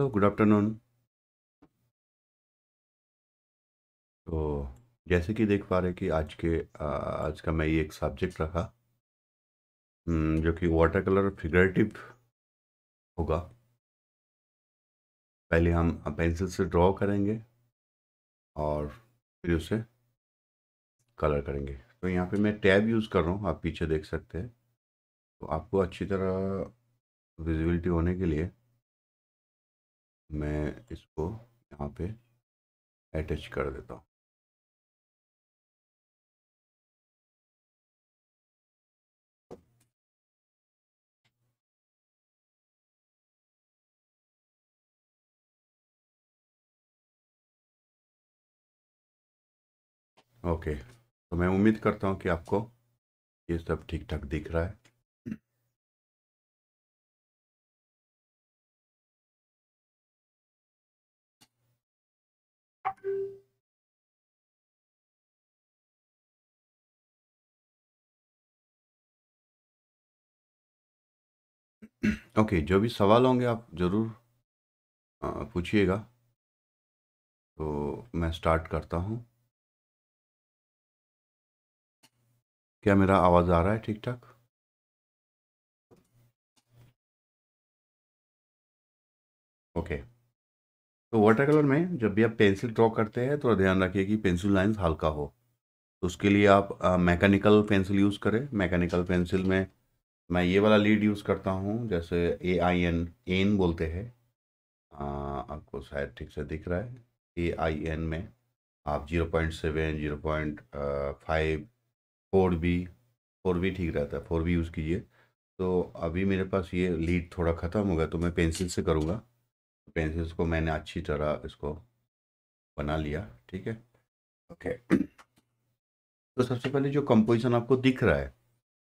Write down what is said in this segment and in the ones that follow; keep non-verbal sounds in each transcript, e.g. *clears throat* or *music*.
Hello good afternoon तो जैसे कि देख पा रहे कि आज के आज का मैं ये एक सब्जेक्ट रखा हम्म, जो कि वाटर कलर फिगरेटिव होगा। पहले हम पेंसिल से ड्रॉ करेंगे और फिर उसे कलर करेंगे। तो यहाँ पे मैं टैब यूज़ कर रहा हूँ आप पीछे देख सकते हैं। तो आपको अच्छी तरह विजिबिलिटी होने के लिए मैं इसको यहाँ पे अटैच कर देता हूँ ओके okay. तो मैं उम्मीद करता हूँ कि आपको ये सब ठीक ठाक दिख रहा है ओके जो भी सवाल होंगे आप ज़रूर पूछिएगा। तो मैं स्टार्ट करता हूँ। क्या मेरा आवाज़ आ रहा है ठीक ठाक ओके तो वाटर कलर में जब भी आप पेंसिल ड्रॉ करते हैं तो ध्यान रखिए कि पेंसिल लाइंस हल्का हो। तो उसके लिए आप मैकेनिकल पेंसिल यूज़ करें। मैकेनिकल पेंसिल में मैं ये वाला लीड यूज़ करता हूँ, जैसे ए आई एन एन बोलते हैं। आपको शायद ठीक से दिख रहा है। ए आई एन में आप zero point seven zero point five four B four B ठीक रहता है फोर बी यूज़ कीजिए। तो अभी मेरे पास ये लीड थोड़ा ख़त्म हो गया तो मैं पेंसिल से करूँगा। पेंसिल्स को मैंने अच्छी तरह इसको बना लिया, ठीक है? ओके *clears throat* तो सबसे पहले जो कंपोजिशन आपको दिख रहा है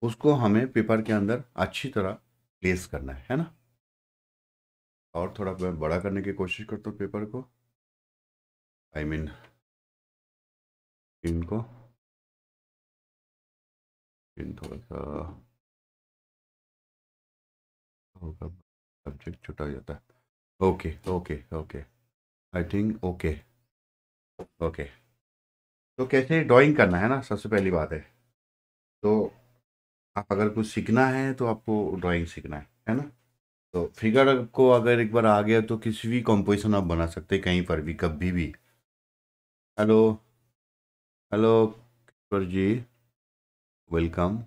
उसको हमें पेपर के अंदर अच्छी तरह प्लेस करना है है ना? और थोड़ा मैं बड़ा करने की कोशिश करता हूँ पेपर को। आई I मीन mean, इनको। इन थोड़ा सा होगा सब्जेक्ट छुटा जाता है। Okay okay okay I think okay okay तो कैसे ड्राइंग करना है ना? सबसे पहली बात है। तो आप अगर कुछ सीखना है तो आपको ड्राइंग सीखना है है ना? तो फिगर को अगर एक बार आ गया तो किसी भी कॉम्पोजिशन आप बना सकते हैं, कहीं पर भी, कभी भी। Hello hello Kishore ji welcome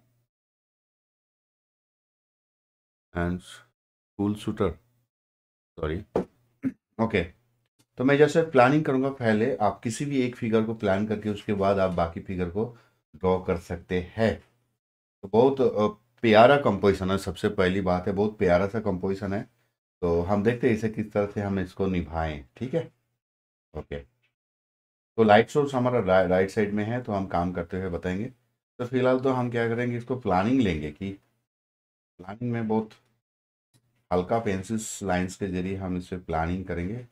and school shooter sorry okay तो मैं जैसे प्लानिंग करूँगा पहले, आप किसी भी एक फिगर को प्लान करके, उसके बाद आप बाकी फिगर को ड्रॉ कर सकते हैं। बहुत प्यारा कंपोजिशन है सबसे पहली बात है बहुत प्यारा सा कंपोजिशन है। तो हम देखते हैं इसे किस तरह से हम इसको निभाएँ ठीक है? ओके। तो लाइट सोर्स हमारा रा, राइट साइड में है तो हम काम करते हुए बताएँगे। तो फ़िलहाल तो हम क्या करेंगे इसको प्लानिंग लेंगे कि प्लानिंग में बहुत हल्का पेंसिल्स लाइंस के ज़रिए हम इसे प्लानिंग करेंगे।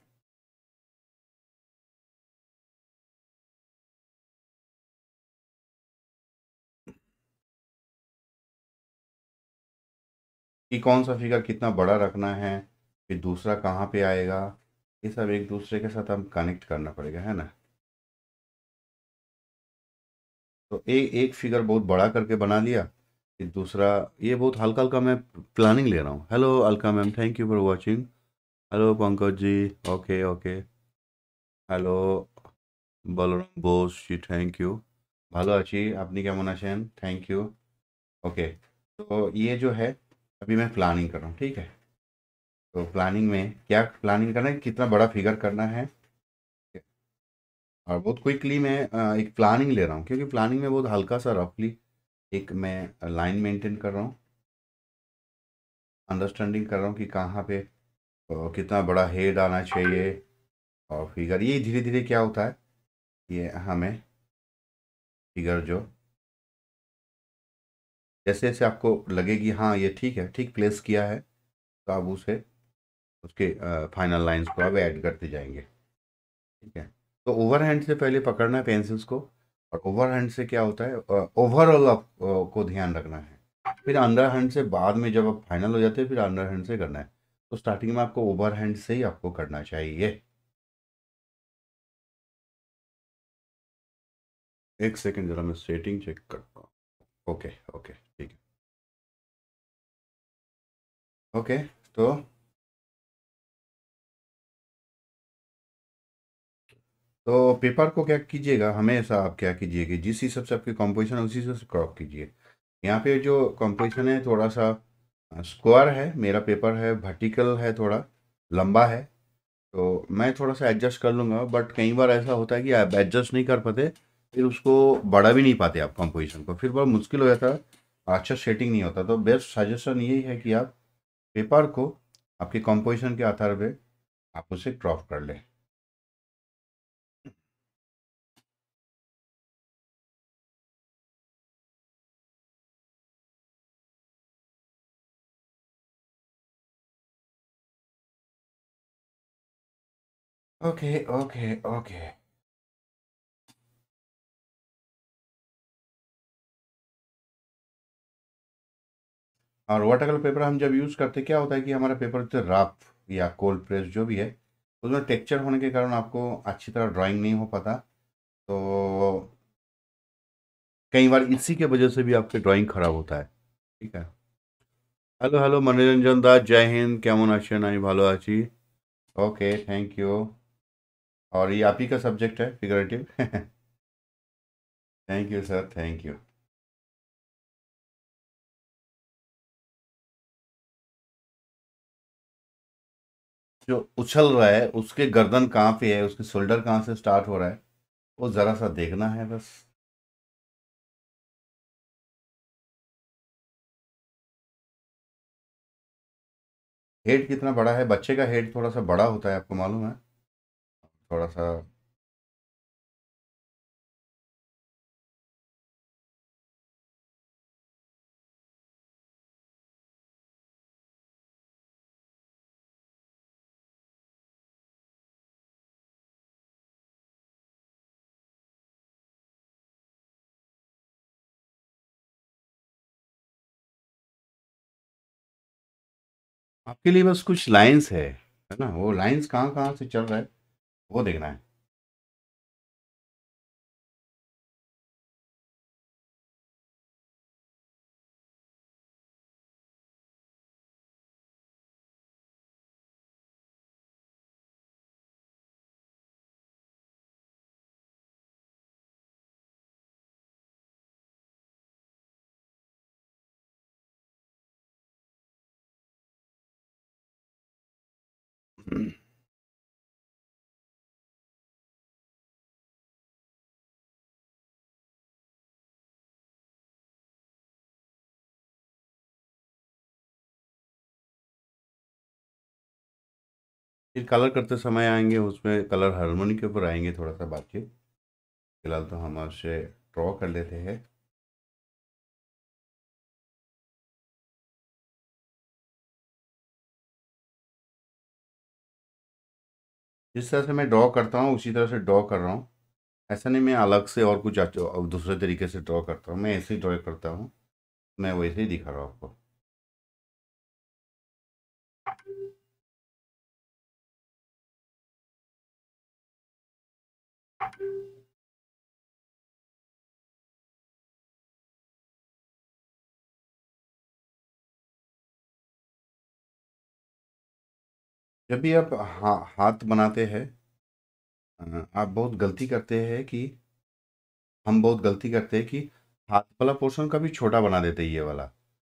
कि कौन सा फिगर कितना बड़ा रखना है फिर दूसरा कहाँ पे आएगा ये सब एक दूसरे के साथ हम कनेक्ट करना पड़ेगा है ना तो एक एक फिगर बहुत बड़ा करके बना लिया फिर दूसरा ये बहुत हल्का हल्का मैं प्लानिंग ले रहा हूँ hello Alka ma'am thank you for watching hello Pankaj ji okay okay hello Balram Bose ji thank you ভালো আছি আপনি কেমন আছেন থ্যাংক यू ओके तो ये जो है अभी मैं प्लानिंग कर रहा हूँ, ठीक है? तो प्लानिंग में क्या प्लानिंग करना है, कितना बड़ा फिगर करना है? और बहुत क्विकली मैं एक प्लानिंग ले रहा हूँ, क्योंकि प्लानिंग में बहुत हल्का सा रफली एक मैं लाइन मेंटेन कर रहा हूँ। अंडरस्टैंडिंग कर रहा हूँ कि कहाँ पे कितना बड़ा हेड आना चाहिए। और फिगर ये धीरे धीरे क्या होता है, ये हमें फिगर जो जैसे जैसे आपको लगेगी हाँ ये ठीक है, ठीक प्लेस किया है तो आप उसे उसके फाइनल लाइंस को आप ऐड करते जाएँगे। ठीक है? तो ओवर हैंड से पहले पकड़ना है पेंसिल्स को और ओवर हैंड से क्या होता है ओवरऑल आप को ध्यान रखना है। फिर अंडर हैंड से बाद में जब आप फाइनल हो जाते हैं, फिर अंडर हैंड से करना है। तो स्टार्टिंग में आपको ओवर हैंड से ही आपको करना चाहिए। एक सेकंड ज़रा मैं सेटिंग चेक करता हूँ। ओके ओके ओके तो तो पेपर को क्या कीजिएगा? हमेशा आप क्या कीजिएगा? जिस हिसाब से आपकी कॉम्पोजिशन है, उसी हिसाब से क्रॉप कीजिए। यहाँ पे जो कॉम्पोजिशन है, थोड़ा सा स्क्वायर है, मेरा पेपर है वर्टिकल है थोड़ा, लंबा है। तो मैं थोड़ा सा एडजस्ट कर लूँगा बट कई बार ऐसा होता है कि आप एडजस्ट नहीं कर पाते, फिर उसको बढ़ा भी नहीं पाते आप कंपोजिशन को। फिर बहुत मुश्किल हो जाता है अच्छा सेटिंग नहीं होता। तो बेस्ट सजेशन यही है कि आप पेपर को आपके कंपोजिशन के आधार पे आप उसे क्रॉप कर लें। ओके ओके ओके और वाटर कलर पेपर हम जब यूज़ करते क्या होता है कि हमारा पेपर जो रफ या कोल्ड प्रेस जो भी है उसमें टेक्सचर होने के कारण आपको अच्छी तरह ड्राइंग नहीं हो पाता तो कई बार इसी के वजह से भी आपके ड्राइंग खराब होता है ठीक है হ্যালো হ্যালো মনোরঞ্জন দাস জয় হিন্দ কেমন আছেন আমি ভালো আছি ওকে থ্যাংক ইউ और ये आप ही का सब्जेक्ट है figurative thank you sir thank you जो उछल रहा है, उसके गर्दन कहाँ पे है, उसके शोल्डर कहाँ से स्टार्ट हो रहा है, वो ज़रा सा देखना है बस। हेड कितना बड़ा है? बच्चे का हेड थोड़ा सा बड़ा होता है, आपको मालूम है? थोड़ा सा आपके लिए बस कुछ लाइंस है है ना? वो लाइंस कहाँ कहाँ से चल रहा है, वो देखना है। फिर कलर करते समय आएँगे, उसमें कलर हारमोनी के ऊपर आएँगे थोड़ा सा बातचीत। फ़िलहाल तो हम आपसे ड्रॉ कर लेते हैं। जिस तरह से मैं ड्रॉ करता हूँ, उसी तरह से ड्रॉ कर रहा हूँ। ऐसा नहीं मैं अलग से और कुछ दूसरे तरीके से ड्रॉ करता हूँ। मैं ऐसे ही ड्रॉ करता हूँ। मैं वैसे ही दिखा रहा हूँ आपको। जब भी आप हा, हाथ बनाते हैं आप बहुत गलती करते हैं कि हम बहुत गलती करते हैं कि हाथ वाला पोर्शन का भी छोटा बना देते हैं ये वाला।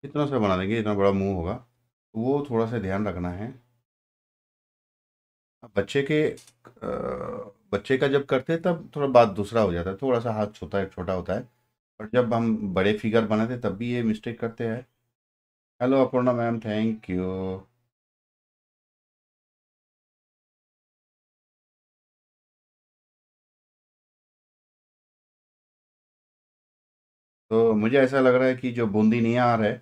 इतना सा बना देंगे इतना बड़ा मुँह होगा। तो वो थोड़ा सा ध्यान रखना है। बच्चे के बच्चे का जब करते तब थोड़ा बात दूसरा हो जाता है। थोड़ा सा हाथ छोटा है छोटा होता है। पर जब हम बड़े फिगर बनाते तब भी ये मिस्टेक करते हैं। Hello Apurna ma'am thank you तो मुझे ऐसा लग रहा है कि जो बूंदी नहीं आ रहा है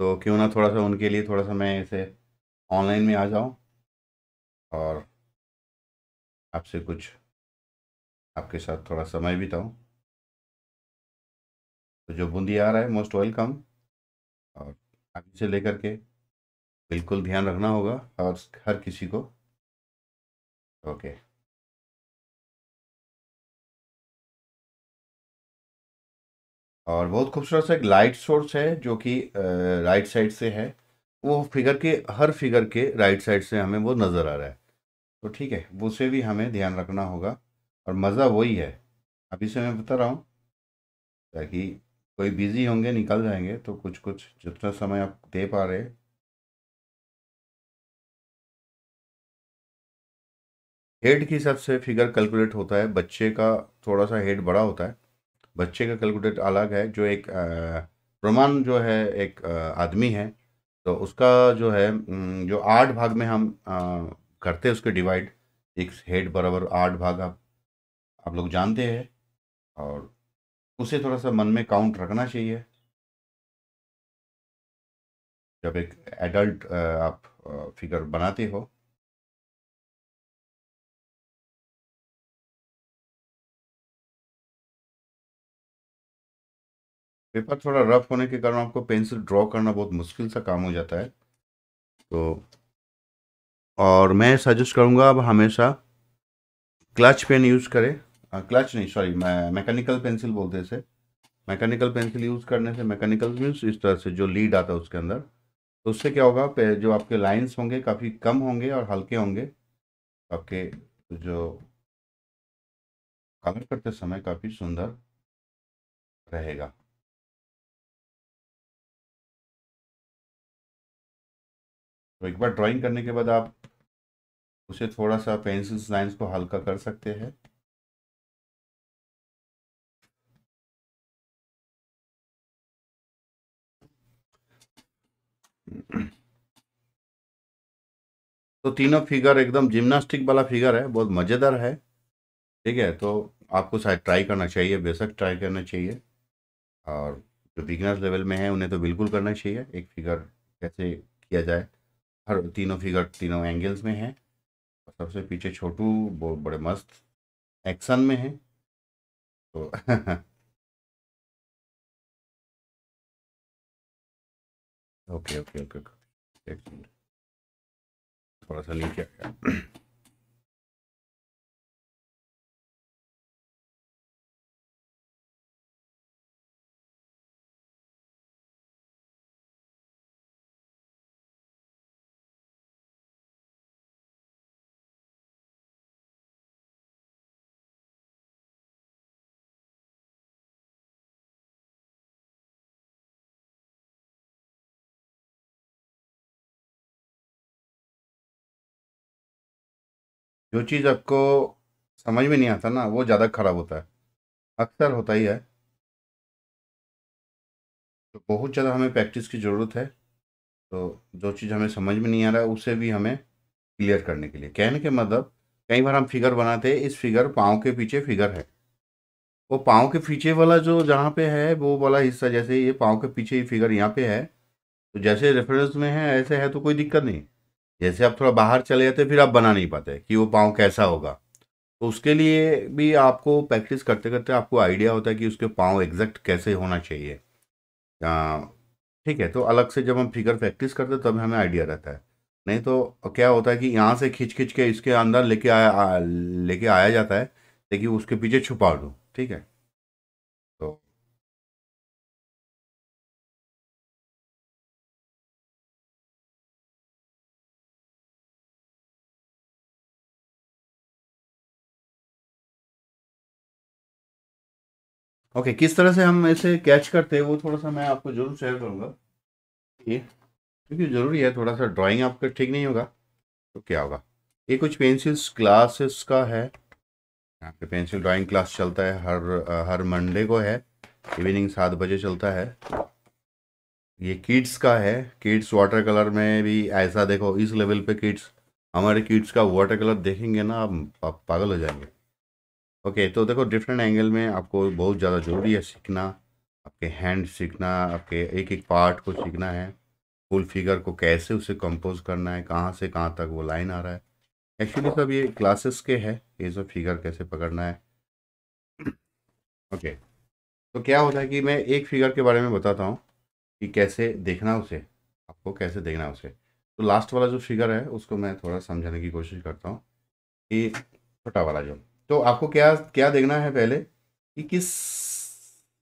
तो क्यों ना थोड़ा सा उनके लिए थोड़ा सा मैं ऐसे ऑनलाइन में आ जाऊँ और आपसे कुछ आपके साथ थोड़ा समय बिताऊं। तो जो बूंदी आ रहा है मोस्ट वेलकम और अभी से लेकर के बिल्कुल ध्यान रखना होगा और हर किसी को। ओके और बहुत खूबसूरत सा एक लाइट सोर्स है, जो कि राइट साइड से है। वो फिगर के, हर फिगर के राइट साइड से हमें वो नज़र आ रहा है। तो ठीक है, उसे भी हमें ध्यान रखना होगा। और मज़ा वही है। अभी से मैं बता रहा हूँ, ताकि कोई बिज़ी होंगे, निकल जाएँगे तो कुछ कुछ जितना समय आप दे पा रहे हेड के हिसाब से फिगर कैलकुलेट होता है। बच्चे का थोड़ा सा हेड बड़ा होता है। बच्चे का कैलकुलेट अलग है, जो एक प्रमाण जो है एक आदमी है तो उसका जो है जो आठ भाग में हम करते हैं उसके डिवाइड, एक हेड बराबर आठ भाग आप आप लोग जानते हैं, और उसे थोड़ा सा मन में काउंट रखना चाहिए। जब एक एडल्ट आप फिगर बनाते हो पेपर थोड़ा रफ होने के कारण आपको पेंसिल ड्रॉ करना बहुत मुश्किल सा काम हो जाता है। तो और मैं सजेस्ट करूँगा अब हमेशा क्लच पेन यूज़ करें। क्लच नहीं सॉरी मैकेनिकल पेंसिल बोलते हैं मैकेनिकल पेंसिल यूज़ करने से मैकेनिकल मीन्स इस तरह से जो लीड आता है उसके अंदर। तो उससे क्या होगा जो आपके लाइंस होंगे काफ़ी कम होंगे और हल्के होंगे। आपके जो कलर करते समय काफ़ी सुंदर रहेगा। तो एक बार ड्राइंग करने के बाद आप उसे थोड़ा सा पेंसिल लाइन्स को हल्का कर सकते हैं। तो तीनों फिगर एकदम जिम्नास्टिक वाला फिगर है, बहुत मज़ेदार है। ठीक है तो आपको शायद ट्राई करना चाहिए, बेशक ट्राई करना चाहिए। और जो बिगनर्स लेवल में है, उन्हें तो बिल्कुल करना चाहिए, एक फिगर कैसे किया जाए। हर तीनों फिगर तीनों एंगल्स में है। और सबसे पीछे छोटू बहुत बड़े मस्त एक्शन में है। तो *laughs* ओके ओके ओके मिनट। थोड़ा सा नीचे गया। *clears throat* जो चीज़ आपको समझ में नहीं आता ना, वो ज़्यादा खराब होता है। अक्सर होता ही है। तो बहुत ज़्यादा हमें प्रैक्टिस की ज़रूरत है। तो जो चीज़ हमें समझ में नहीं आ रहा है उसे भी हमें क्लियर करने के लिए। कहने के मतलब कई बार हम फिगर बनाते हैं, इस फिगर पाँव के पीछे फिगर है। वो पाँव के पीछे वाला जो जहाँ पे है, वो वाला हिस्सा जैसे ये पाँव के पीछे ही फिगर यहाँ पे है तो जैसे रेफरेंस में है, ऐसे है तो कोई दिक्कत नहीं। जैसे आप थोड़ा बाहर चले जाते फिर आप बना नहीं पाते कि वो पाँव कैसा होगा। तो उसके लिए भी आपको प्रैक्टिस करते करते आपको आइडिया होता है कि उसके पाँव एग्जैक्ट कैसे होना चाहिए। ठीक है तो अलग से जब हम फिगर प्रैक्टिस करते तब हमें आइडिया रहता है। नहीं तो क्या होता है कि यहाँ से खींच खींच के इसके अंदर लेके आया लेके आया जाता है, लेकिन उसके पीछे छुपा दो, ठीक है? ओके किस तरह से हम इसे कैच करते हैं, वो थोड़ा सा मैं आपको ज़रूर शेयर करूँगा। ये, क्योंकि ज़रूरी है, थोड़ा सा ड्राइंग आपका ठीक नहीं होगा तो क्या होगा? ये कुछ पेंसिल्स क्लासेस का है। यहाँ पे पेंसिल ड्राइंग क्लास चलता है, हर हर मंडे को है इवनिंग सात बजे चलता है। ये किड्स का है किड्स वाटर कलर में भी ऐसा देखो, इस लेवल पे किड्स हमारे किड्स का वाटर कलर देखेंगे ना, आप पागल हो जाएँगे। ओके तो देखो डिफरेंट एंगल में आपको बहुत ज़्यादा ज़रूरी है सीखना, आपके हैंड सीखना, आपके एक एक पार्ट को सीखना है। फुल फिगर को कैसे उसे कंपोज करना है, कहाँ से कहाँ तक वो लाइन आ रहा है। एक्चुअली सब ये क्लासेस के है, ये सब फिगर कैसे पकड़ना है। ओके तो क्या होता है कि मैं एक फिगर के बारे में बताता हूँ कि कैसे देखना उसे, आपको कैसे देखना उसे। तो लास्ट वाला जो फिगर है, उसको मैं थोड़ा समझाने की कोशिश करता हूँ कि छोटा वाला जो तो आपको क्या क्या देखना है पहले कि किस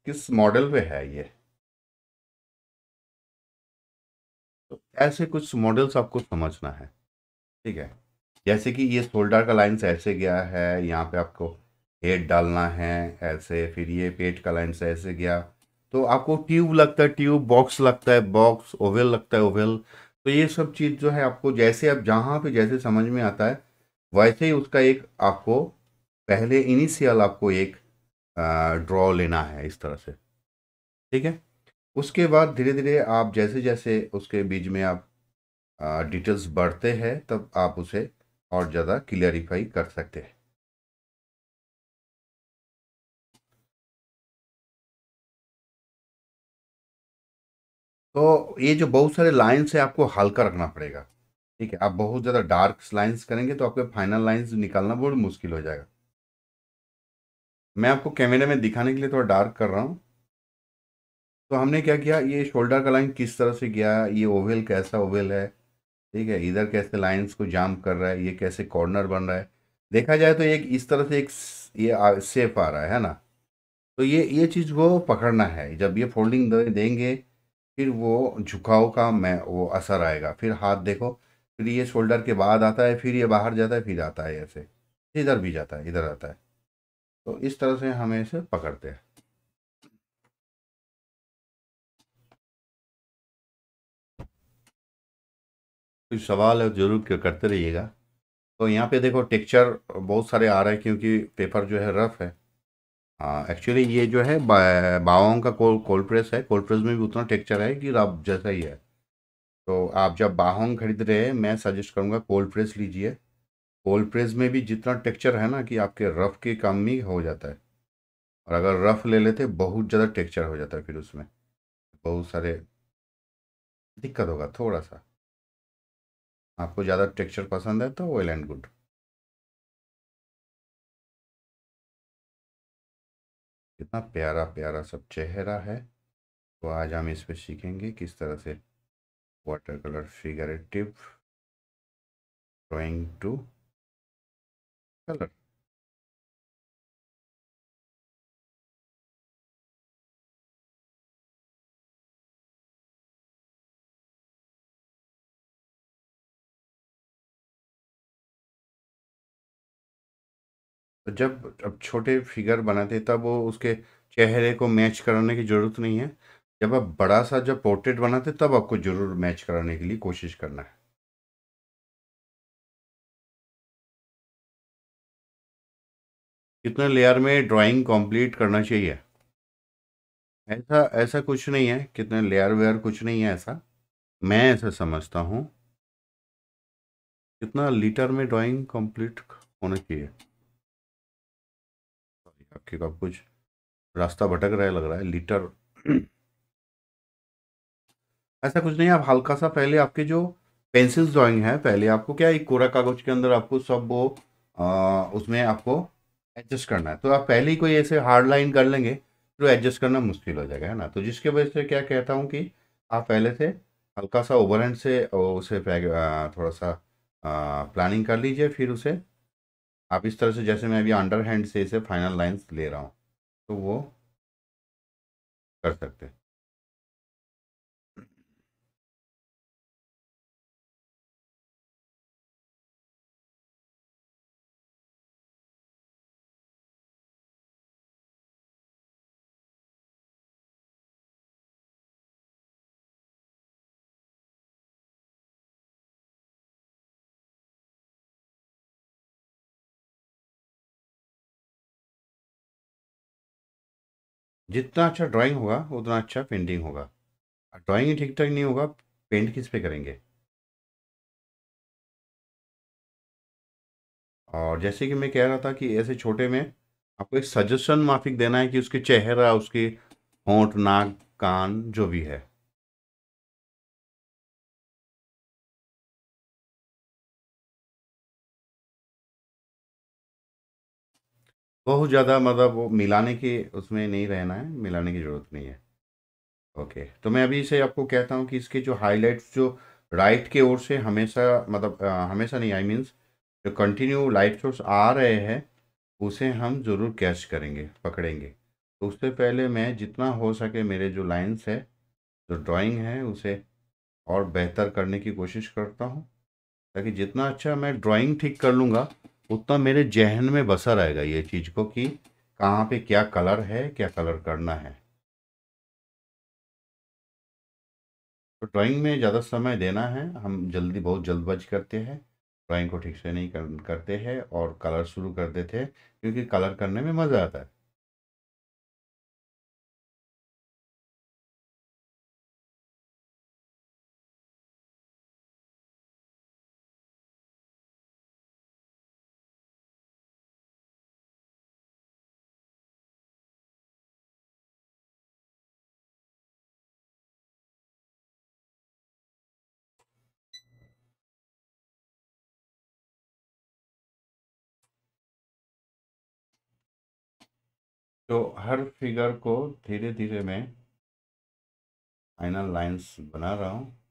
किस मॉडल पे है ये? तो ऐसे कुछ मॉडल्स आपको समझना है, ठीक है? जैसे कि ये शोल्डर का लाइन्स ऐसे गया है, यहाँ पे आपको हेड डालना है, ऐसे फिर ये पेट का लाइन्स ऐसे गया। तो आपको ट्यूब लगता है ट्यूब बॉक्स लगता है बॉक्स ओवेल लगता है ओवेल तो ये सब चीज़ जो है आपको जैसे, आप जहाँ पे जैसे समझ में आता है, वैसे ही उसका एक आपको पहले इनिशियल आपको एक ड्रॉ लेना है इस तरह से। ठीक है? उसके बाद धीरे धीरे आप जैसे जैसे उसके बीच में आप डिटेल्स बढ़ते हैं, तब आप उसे और ज़्यादा क्लियरिफाई कर सकते हैं। तो ये जो बहुत सारे लाइन्स है, आपको हल्का रखना पड़ेगा। ठीक है? आप बहुत ज़्यादा डार्क लाइन्स करेंगे तो आपके फाइनल लाइन्स निकालना बहुत मुश्किल हो जाएगा। मैं आपको कैमरे में दिखाने के लिए थोड़ा डार्क कर रहा हूँ। तो हमने क्या किया, ये शोल्डर का लाइन किस तरह से गया, ये ओवेल कैसा ओवेल है, ठीक है, इधर कैसे लाइंस को जाम कर रहा है, ये कैसे कॉर्नर बन रहा है। देखा जाए तो एक, इस तरह से एक ये सेप आ रहा है ना? तो ये ये चीज़ को पकड़ना है। जब ये फोल्डिंग देंगे, फिर वो झुकाव का मैं, वो असर आएगा। फिर हाथ देखो, फिर ये शोल्डर के बाद आता है, फिर ये बाहर जाता है, फिर आता है ऐसे। इधर भी जाता है, इधर आता है। तो इस तरह से हमें इसे पकड़ते हैं। कुछ सवाल है, ज़रूर करते रहिएगा। तो यहाँ पे देखो, टेक्सचर बहुत सारे आ रहे हैं क्योंकि पेपर जो है रफ़ है। हाँ एक्चुअली ये जो है बावाओं का कोल कोल्ड प्रेस है। कोल्ड प्रेस में भी उतना टेक्सचर है कि रफ जैसा ही है। तो आप जब बाहोंग खरीद रहे हैं, मैं सजेस्ट करूँगा कोल्ड प्रेस लीजिए। कोल्ड प्रेस में भी जितना टेक्सचर है ना कि आपके रफ़ के काम ही हो जाता है। और अगर रफ़ ले लेते, बहुत ज़्यादा टेक्सचर हो जाता है फिर उसमें। बहुत सारे दिक्कत होगा थोड़ा सा आपको ज़्यादा टेक्सचर पसंद है तो वेल एंड गुड। कितना प्यारा प्यारा सब चेहरा है। तो आज हम इस पर सीखेंगे किस तरह से water colour figurative drawing to colour तो जब अब छोटे फिगर बनाते तब वो उसके चेहरे को मैच कराने की ज़रूरत नहीं है। जब आप बड़ा सा जब पोर्ट्रेट बनाते तब आपको ज़रूर मैच कराने के लिए कोशिश करना है। कितने लेयर में ड्राइंग कंप्लीट करना चाहिए? ऐसा ऐसा कुछ नहीं है कितने लेयर वेयर कुछ नहीं है ऐसा। मैं ऐसा समझता हूँ। कितना लीटर में ड्राइंग कंप्लीट होना चाहिए? आपके का कुछ रास्ता भटक रहा है लग रहा है। लीटर *clears throat* ऐसा कुछ नहीं आप हल्का सा पहले आपके जो पेंसिल ड्राइंग है पहले आपको क्या एक कोरा कागज़ के अंदर आपको सब वो आ, उसमें आपको एडजस्ट करना है। तो आप पहले ही कोई ऐसे हार्ड लाइन कर लेंगे तो एडजस्ट करना मुश्किल हो जाएगा, है ना? तो जिसके वजह से क्या कहता हूँ कि आप पहले से हल्का सा ओवरहैंड से उसे थोड़ा सा प्लानिंग कर लीजिए, फिर उसे आप इस तरह से जैसे मैं अभी अंडर हैंड से इसे फाइनल लाइंस ले रहा हूँ तो वो कर सकते हैं। जितना अच्छा ड्राइंग होगा, उतना अच्छा पेंटिंग होगा। ड्राइंग ही ठीक ठाक नहीं होगा पेंट किस पे करेंगे? और जैसे कि मैं कह रहा था कि ऐसे छोटे में आपको एक सजेशन माफिक देना है कि उसके चेहरा, उसके होंठ, नाक, कान, जो भी है। बहुत ज़्यादा मतलब वो मिलाने की उसमें नहीं रहना है मिलाने की ज़रूरत नहीं है। ओके तो मैं अभी इसे आपको कहता हूँ कि इसके जो हाइलाइट्स जो राइट के ओर से हमेशा मतलब आ, हमेशा नहीं आई मीन्स जो कंटिन्यू लाइट सोर्स आ रहे हैं उसे हम ज़रूर कैच करेंगे पकड़ेंगे। तो उससे पहले मैं जितना हो सके मेरे जो लाइंस है जो ड्राइंग है उसे और बेहतर करने की कोशिश करता हूँ ताकि जितना अच्छा मैं ड्राइंग ठीक कर लूँगा उतना मेरे जहन में बसा रहेगा ये चीज़ को कि कहाँ पे क्या कलर है क्या कलर करना है। तो ड्राइंग में ज़्यादा समय देना है हम जल्दी बहुत जल्दबाजी करते हैं ड्राइंग को ठीक से नहीं कर, करते हैं और कलर शुरू कर देते हैं क्योंकि कलर करने में मज़ा आता है। तो हर फिगर को धीरे धीरे मैं फाइनल लाइंस बना रहा हूँ।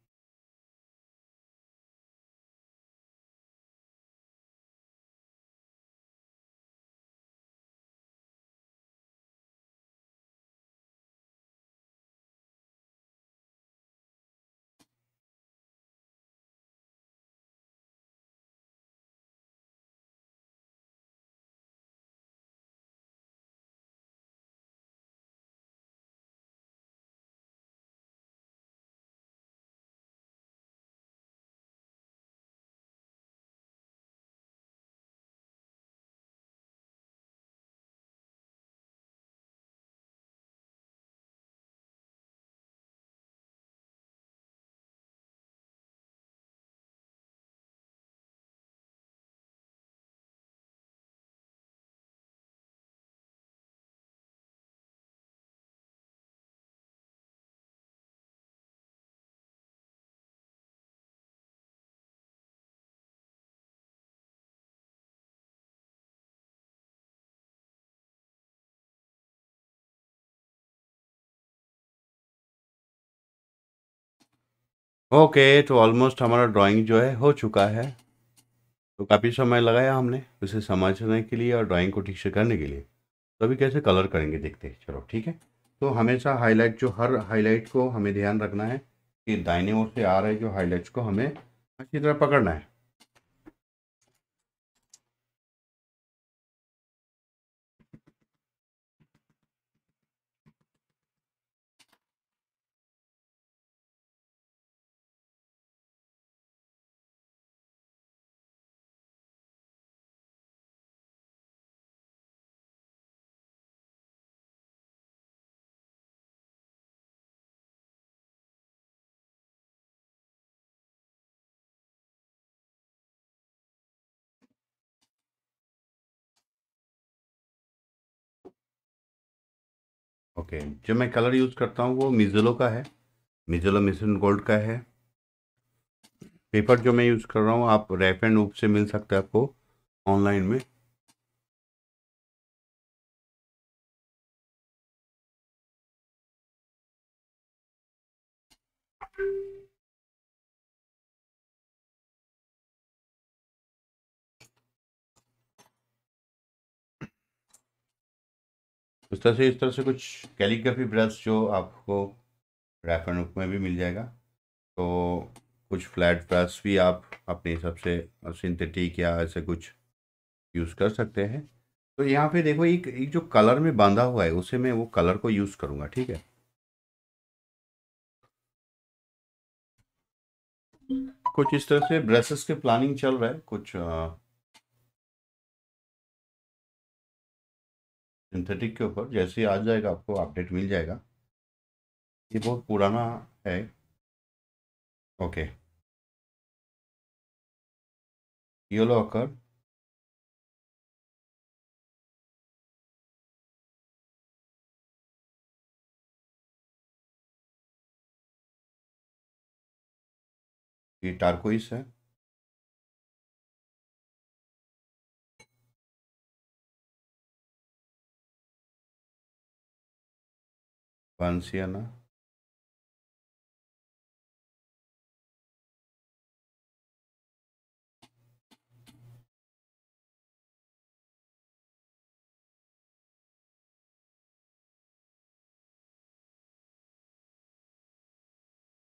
ओके तो ऑलमोस्ट हमारा ड्राइंग जो है, हो चुका है। तो काफ़ी समय लगाया हमने उसे समझने के लिए और ड्राइंग को ठीक से करने के लिए। तो अभी कैसे कलर करेंगे देखते हैं, चलो, ठीक है? तो हमेशा हाईलाइट जो, हर हाईलाइट को हमें ध्यान रखना है कि दाइने ओर से आ रहे जो हाईलाइट्स को हमें अच्छी तरह पकड़ना है। ओके जो मैं कलर यूज़ करता हूँ वो मिज़लो का है। मिज़लो मिशन गोल्ड का है। पेपर जो मैं यूज़ कर रहा हूँ, आप रैप एंड ऊप से मिल सकता है आपको ऑनलाइन में। तरह से, इस तरह से कुछ कैलीग्राफी ब्रश जो आपको रैप एंड में भी मिल जाएगा। तो कुछ फ्लैट ब्रश भी आप अपने हिसाब से सिंथेटिक या ऐसे कुछ यूज़ कर सकते हैं। तो यहाँ पे देखो, एक एक जो कलर में बांधा हुआ है, उसे मैं वो कलर को यूज़ करूँगा, ठीक है? कुछ इस तरह से ब्रशेस के प्लानिंग चल रहा है, कुछ सिंथेटिक के ऊपर जैसे ही आ जाएगा, आपको अपडेट मिल जाएगा। ये बहुत पुराना है। ओके येलो अकर ये टारकोइस है। बांसियाना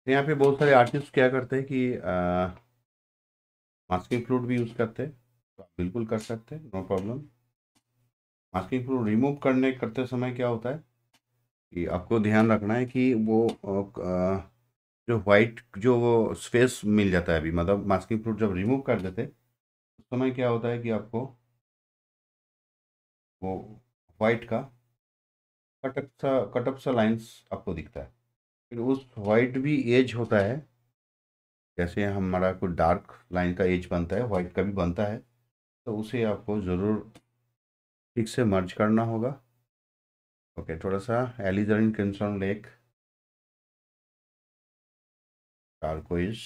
यहाँ पे बहुत सारे आर्टिस्ट क्या करते हैं कि मास्किंग फ्लूड भी यूज़ करते हैं। तो आप बिल्कुल कर सकते हैं no problem masking fluid remove करने, करते समय क्या होता है कि आपको ध्यान रखना है कि वो जो वाइट जो वो स्पेस मिल जाता है अभी मतलब मास्किंग फ्लूड जब रिमूव कर देते, उस समय क्या होता है कि आपको वो वाइट का कटअप सा कटअप सा लाइन्स आपको दिखता है। फिर उस वाइट भी एज होता है। जैसे हमारा कोई डार्क लाइन का एज बनता है वाइट का भी बनता है तो उसे आपको ज़रूर ठीक से मर्ज करना होगा। ओके थोड़ा सा alizarin crimson lake turquoise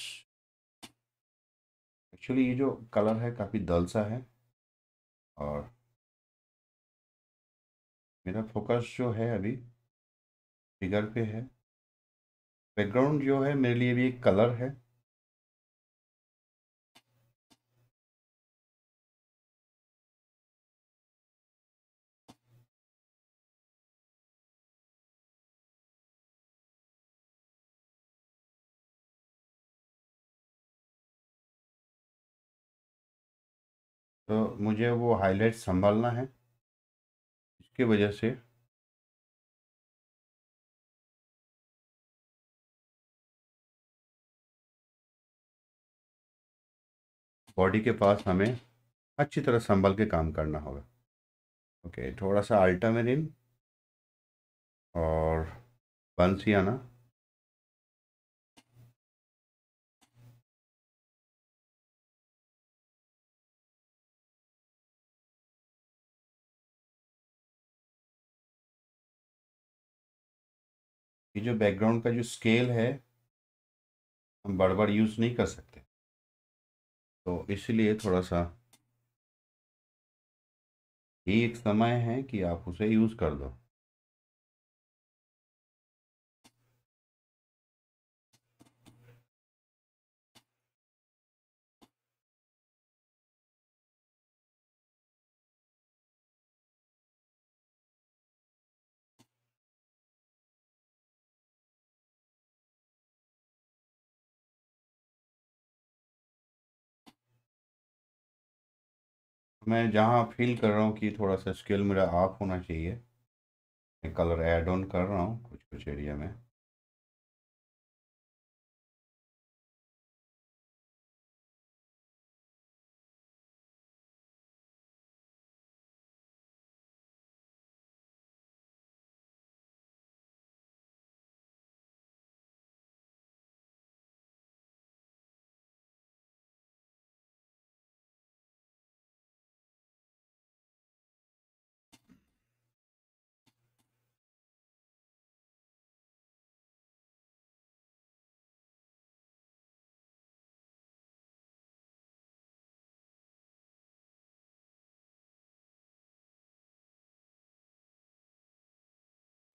actually ये जो कलर है काफ़ी दल सा है और मेरा फोकस जो है अभी फिगर पे है। बैकग्राउंड जो है मेरे लिए भी एक कलर है। मुझे वो हाईलाइट संभालना है। इसकी वजह से बॉडी के पास हमें अच्छी तरह संभल के काम करना होगा। ओके थोड़ा सा अल्टामेरिन और बंसियाना। ये जो बैकग्राउंड का जो स्केल है, हम बड़ बड़ यूज़ नहीं कर सकते। तो इसलिए थोड़ा सा ये एक समय है कि आप उसे यूज़ कर दो। मैं जहाँ फील कर रहा हूँ कि थोड़ा सा स्केल मेरा ऑफ़ होना चाहिए, मैं कलर ऐड ऑन कर रहा हूँ कुछ कुछ एरिया में।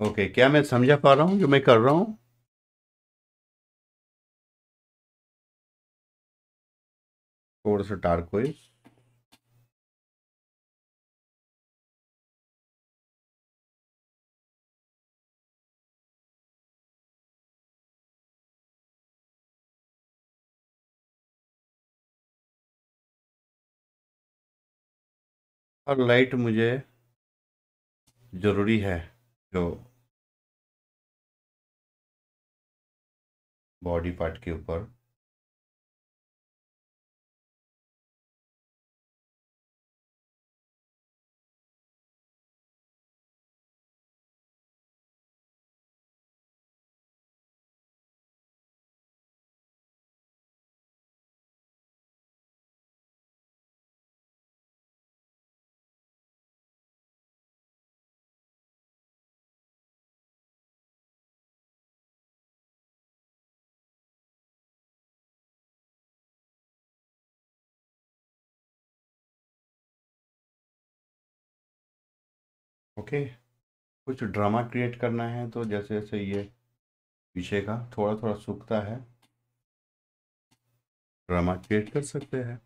ओके क्या मैं समझा पा रहा हूँ जो मैं कर रहा हूँ? थोड़ा सा टार्कोइज और लाइट मुझे ज़रूरी है। जो बॉडी पार्ट के ऊपर ओके, कुछ ड्रामा क्रिएट करना है तो जैसे जैसे ये पीछे का थोड़ा थोड़ा सूखता है, ड्रामा क्रिएट कर सकते हैं।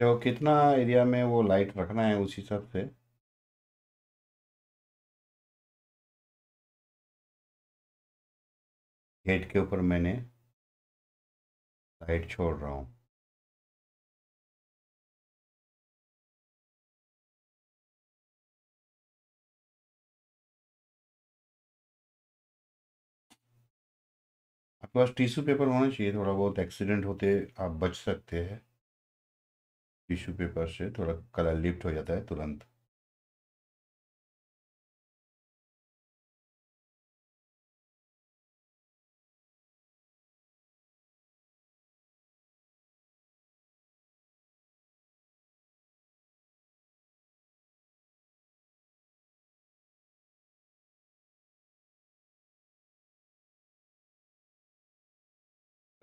तो कितना एरिया में वो लाइट रखना है उस हिसाब से। गेट के ऊपर मैंने लाइट छोड़ रहा हूँ। आपके पास टिश्यू पेपर होना चाहिए, थोड़ा बहुत एक्सीडेंट होते आप बच सकते हैं। टिश्यू पेपर से थोड़ा कलर लिफ्ट हो जाता है तुरंत।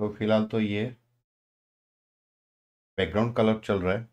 तो फ़िलहाल तो ये बैकग्राउंड कलर चल रहा है।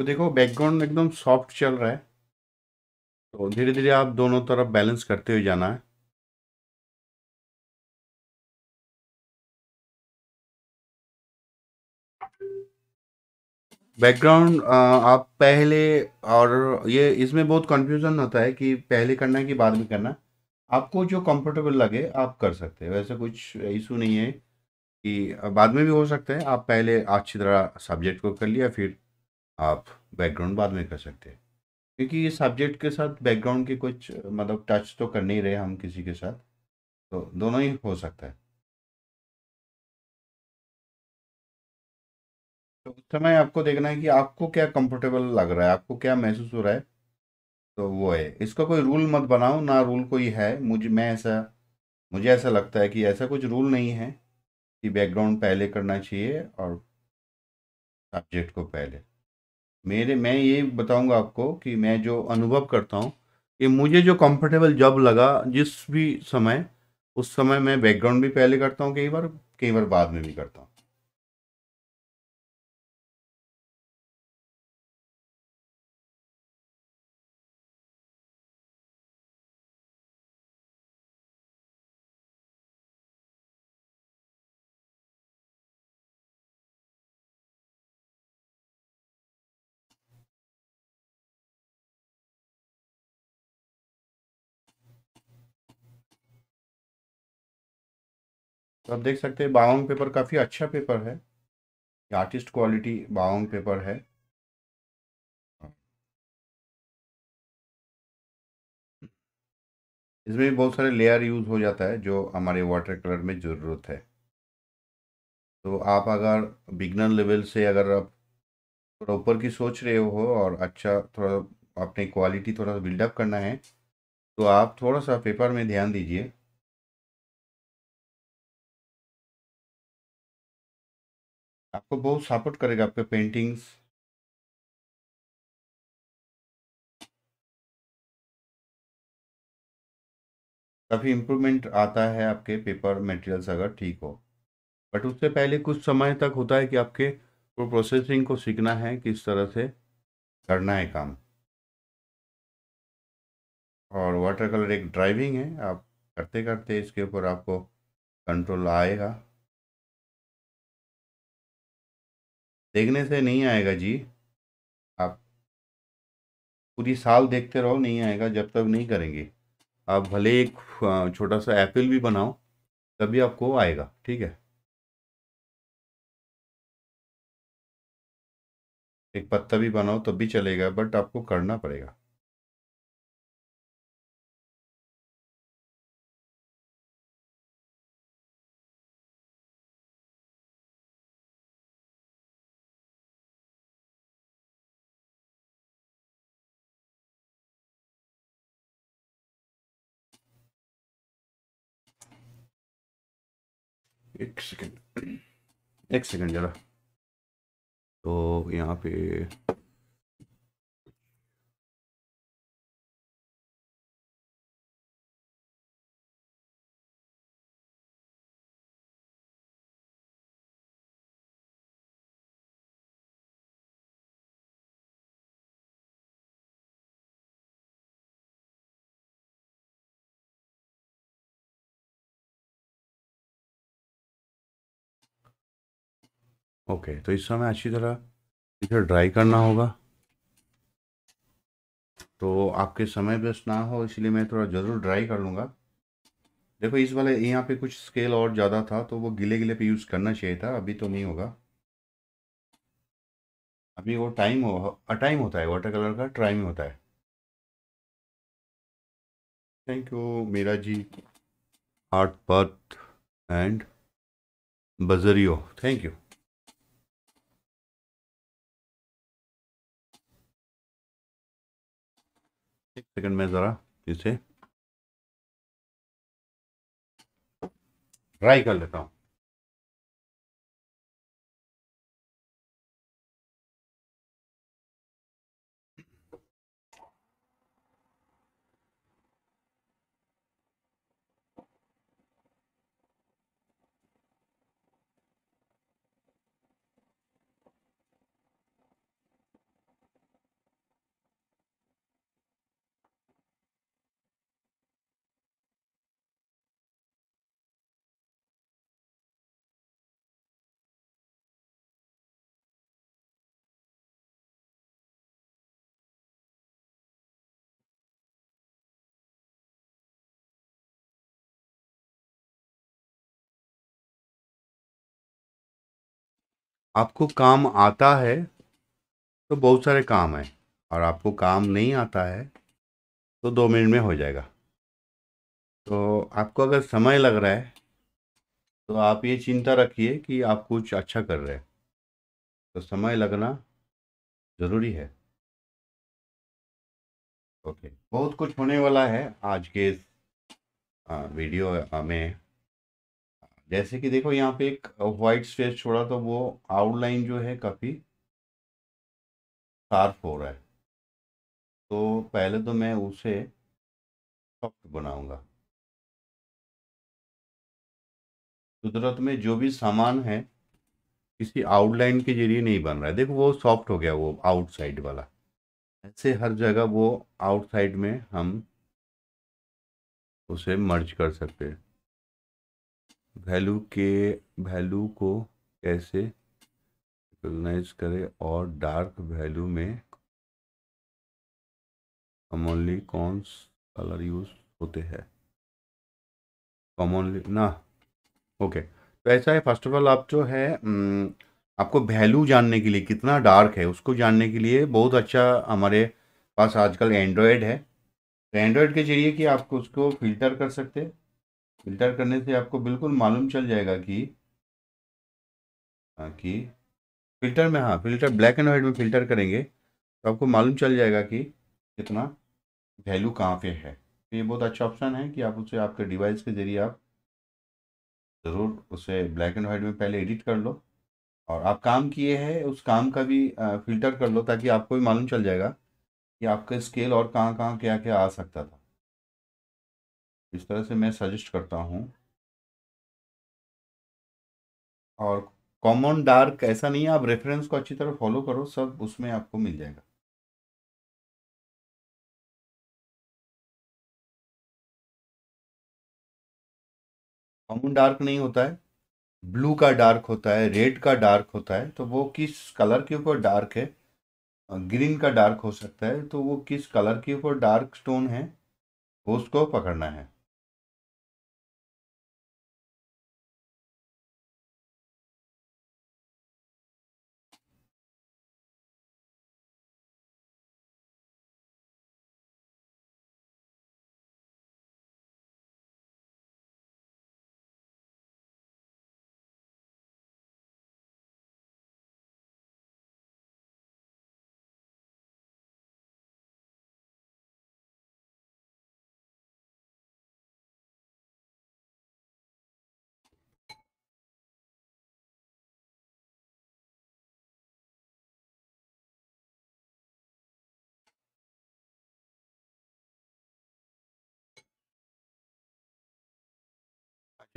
तो देखो बैकग्राउंड एकदम सॉफ्ट चल रहा है। तो धीरे धीरे आप दोनों तरफ़ बैलेंस करते हुए जाना है। बैकग्राउंड आप पहले और ये इसमें बहुत कंफ्यूजन होता है कि पहले करना है कि बाद में करना आपको जो कंफर्टेबल लगे, आप कर सकते हैं। वैसे कुछ इशू नहीं है कि, बाद में भी हो सकता है। आप पहले अच्छी तरह सब्जेक्ट को कर लिया, फिर आप बैकग्राउंड बाद में कर सकते हैं। क्योंकि ये सब्जेक्ट के साथ बैकग्राउंड के कुछ मतलब टच तो कर नहीं रहे हम किसी के साथ तो दोनों ही हो सकता है। तो उस समय आपको देखना है कि आपको क्या कंफर्टेबल लग रहा है, आपको क्या महसूस हो रहा है तो वो है। इसका कोई रूल मत बनाओ, ना रूल कोई है। मुझे, मैं ऐसा, मुझे ऐसा लगता है कि ऐसा कुछ रूल नहीं है कि बैकग्राउंड पहले करना चाहिए और सब्जेक्ट को पहले। मेरे, मैं ये बताऊँगा आपको कि मैं जो अनुभव करता हूँ, कि मुझे जो कंफर्टेबल जॉब लगा जिस भी समय, उस समय मैं बैकग्राउंड भी पहले करता हूँ, कई बार कई बार बाद में भी करता हूँ। तो आप देख सकते हैं बाउंग पेपर काफ़ी अच्छा पेपर है। आर्टिस्ट क्वालिटी बाउंग पेपर है। इसमें भी बहुत सारे लेयर यूज़ हो जाता है, जो हमारे वाटर कलर में ज़रूरत है। तो आप अगर बिगनर लेवल से अगर आप थोड़ा ऊपर की सोच रहे हो और अच्छा थोड़ा अपनी क्वालिटी थोड़ा सा बिल्डअप करना है तो आप थोड़ा सा पेपर में ध्यान दीजिए। आपको बहुत सपोर्ट करेगा आपके पेंटिंग्स काफ़ी इम्प्रूवमेंट आता है आपके पेपर मटेरियल्स अगर ठीक हो। बट उससे पहले कुछ समय तक होता है कि आपके प्रोसेसिंग को सीखना है, किस तरह से करना है काम। और वाटर कलर एक ड्राइविंग है, आप करते करते इसके ऊपर आपको कंट्रोल आएगा। देखने से नहीं आएगा जी। आप पूरी साल देखते रहो, नहीं आएगा, जब तक नहीं करेंगे। आप भले एक छोटा सा एप्पल भी बनाओ, तभी आपको आएगा, ठीक है? एक पत्ता भी बनाओ, तब भी चलेगा, बट आपको करना पड़ेगा। एक सेकेंड एक सेकंड ज़रा। तो यहाँ पे ओके तो इस समय अच्छी तरह इसे ड्राई करना होगा। तो आपके समय वेस्ट ना हो, इसलिए मैं थोड़ा ज़रूर ड्राई कर लूँगा। देखो, इस वाले यहाँ पे कुछ स्केल और ज़्यादा था तो वो गिले गिले पे यूज़ करना चाहिए था, अभी तो नहीं होगा। अभी वो टाइम हो टाइम होता है वाटर कलर का टाइम होता है। Thank you Meera ji. Heart पथ एंड बजरियो थैंक यू एक सेकंड में ज़रा इसे। ट्राई कर लेता हूँ। आपको काम आता है तो बहुत सारे काम हैं। और आपको काम नहीं आता है तो दो मिनट में हो जाएगा। तो आपको अगर समय लग रहा है तो आप ये चिंता रखिए कि आप कुछ अच्छा कर रहे हैं। तो समय लगना ज़रूरी है। ओके, बहुत कुछ होने वाला है आज के इस वीडियो में। जैसे कि देखो यहाँ पे एक वाइट स्पेस छोड़ा तो वो आउटलाइन जो है काफ़ी शार्प हो रहा है। तो पहले तो मैं उसे सॉफ्ट बनाऊँगा। कुदरत में जो भी सामान है, किसी आउटलाइन के ज़रिए नहीं बन रहा है। देखो वो सॉफ्ट हो गया वो आउटसाइड वाला। ऐसे हर जगह वो आउटसाइड में हम उसे मर्ज कर सकते हैं। वैल्यू के वैल्यू को कैसे रिकोगनाइज करें और डार्क वैल्यू में कॉमनली कौन कलर यूज़ होते हैं? कॉमनली ना? ओके तो ऐसा है फ़र्स्ट ऑफ़ ऑल आप जो है आपको वैल्यू जानने के लिए कितना डार्क है, उसको जानने के लिए बहुत अच्छा हमारे पास आजकल एंड्रॉयड है। तो एंड्रॉयड के ज़रिए कि आप उसको फ़िल्टर कर सकते हैं। फ़िल्टर करने से आपको बिल्कुल मालूम चल जाएगा कि हाँ कि फ़िल्टर में हाँ फ़िल्टर ब्लैक एंड वाइट में फ़िल्टर करेंगे तो आपको मालूम चल जाएगा कि कितना वैल्यू कहाँ पे है। तो ये बहुत अच्छा ऑप्शन है कि आप उसे आपके डिवाइस के ज़रिए आप ज़रूर उसे ब्लैक एंड वाइट में पहले एडिट कर लो और आप काम किए हैं उस काम का भी फ़िल्टर कर लो ताकि आपको भी मालूम चल जाएगा कि आपका स्केल और कहाँ कहाँ क्या क्या आ सकता था। इस तरह से मैं सजेस्ट करता हूँ। और कॉमन डार्क ऐसा नहीं है, आप रेफरेंस को अच्छी तरह फॉलो करो, सब उसमें आपको मिल जाएगा। कॉमन डार्क नहीं होता है ब्लू का डार्क होता है रेड का डार्क होता है तो वो किस कलर के ऊपर डार्क है? ग्रीन का डार्क हो सकता है तो वो किस कलर के ऊपर डार्क स्टोन है, वो उसको पकड़ना है।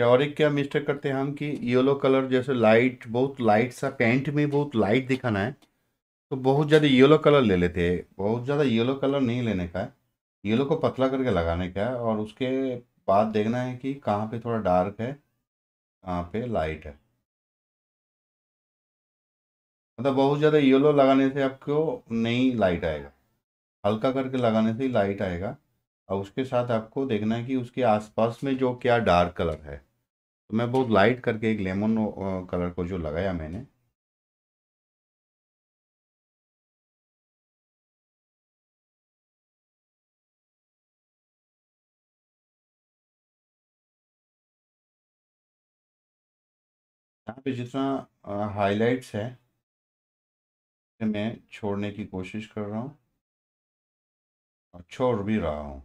क्या और एक क्या मिस्टेक करते हैं हम कि येलो कलर जैसे लाइट, बहुत लाइट सा पेंट में बहुत लाइट दिखाना है तो बहुत ज़्यादा येलो कलर ले लेते हैं, बहुत ज़्यादा येलो कलर नहीं लेने का है, येलो को पतला करके लगाने का है, और उसके बाद देखना है कि कहाँ पे थोड़ा डार्क है, कहाँ पे लाइट है। मतलब बहुत ज़्यादा येलो लगाने से आपको नहीं लाइट आएगा, हल्का करके लगाने से ही लाइट आएगा, और उसके साथ आपको देखना है कि उसके आसपास में जो क्या डार्क कलर है। तो मैं बहुत लाइट करके एक लेमन कलर को जो लगाया मैंने। यहाँ पे जितना हाइलाइट्स है मैं छोड़ने की कोशिश कर रहा हूँ। और छोड़ भी रहा हूँ।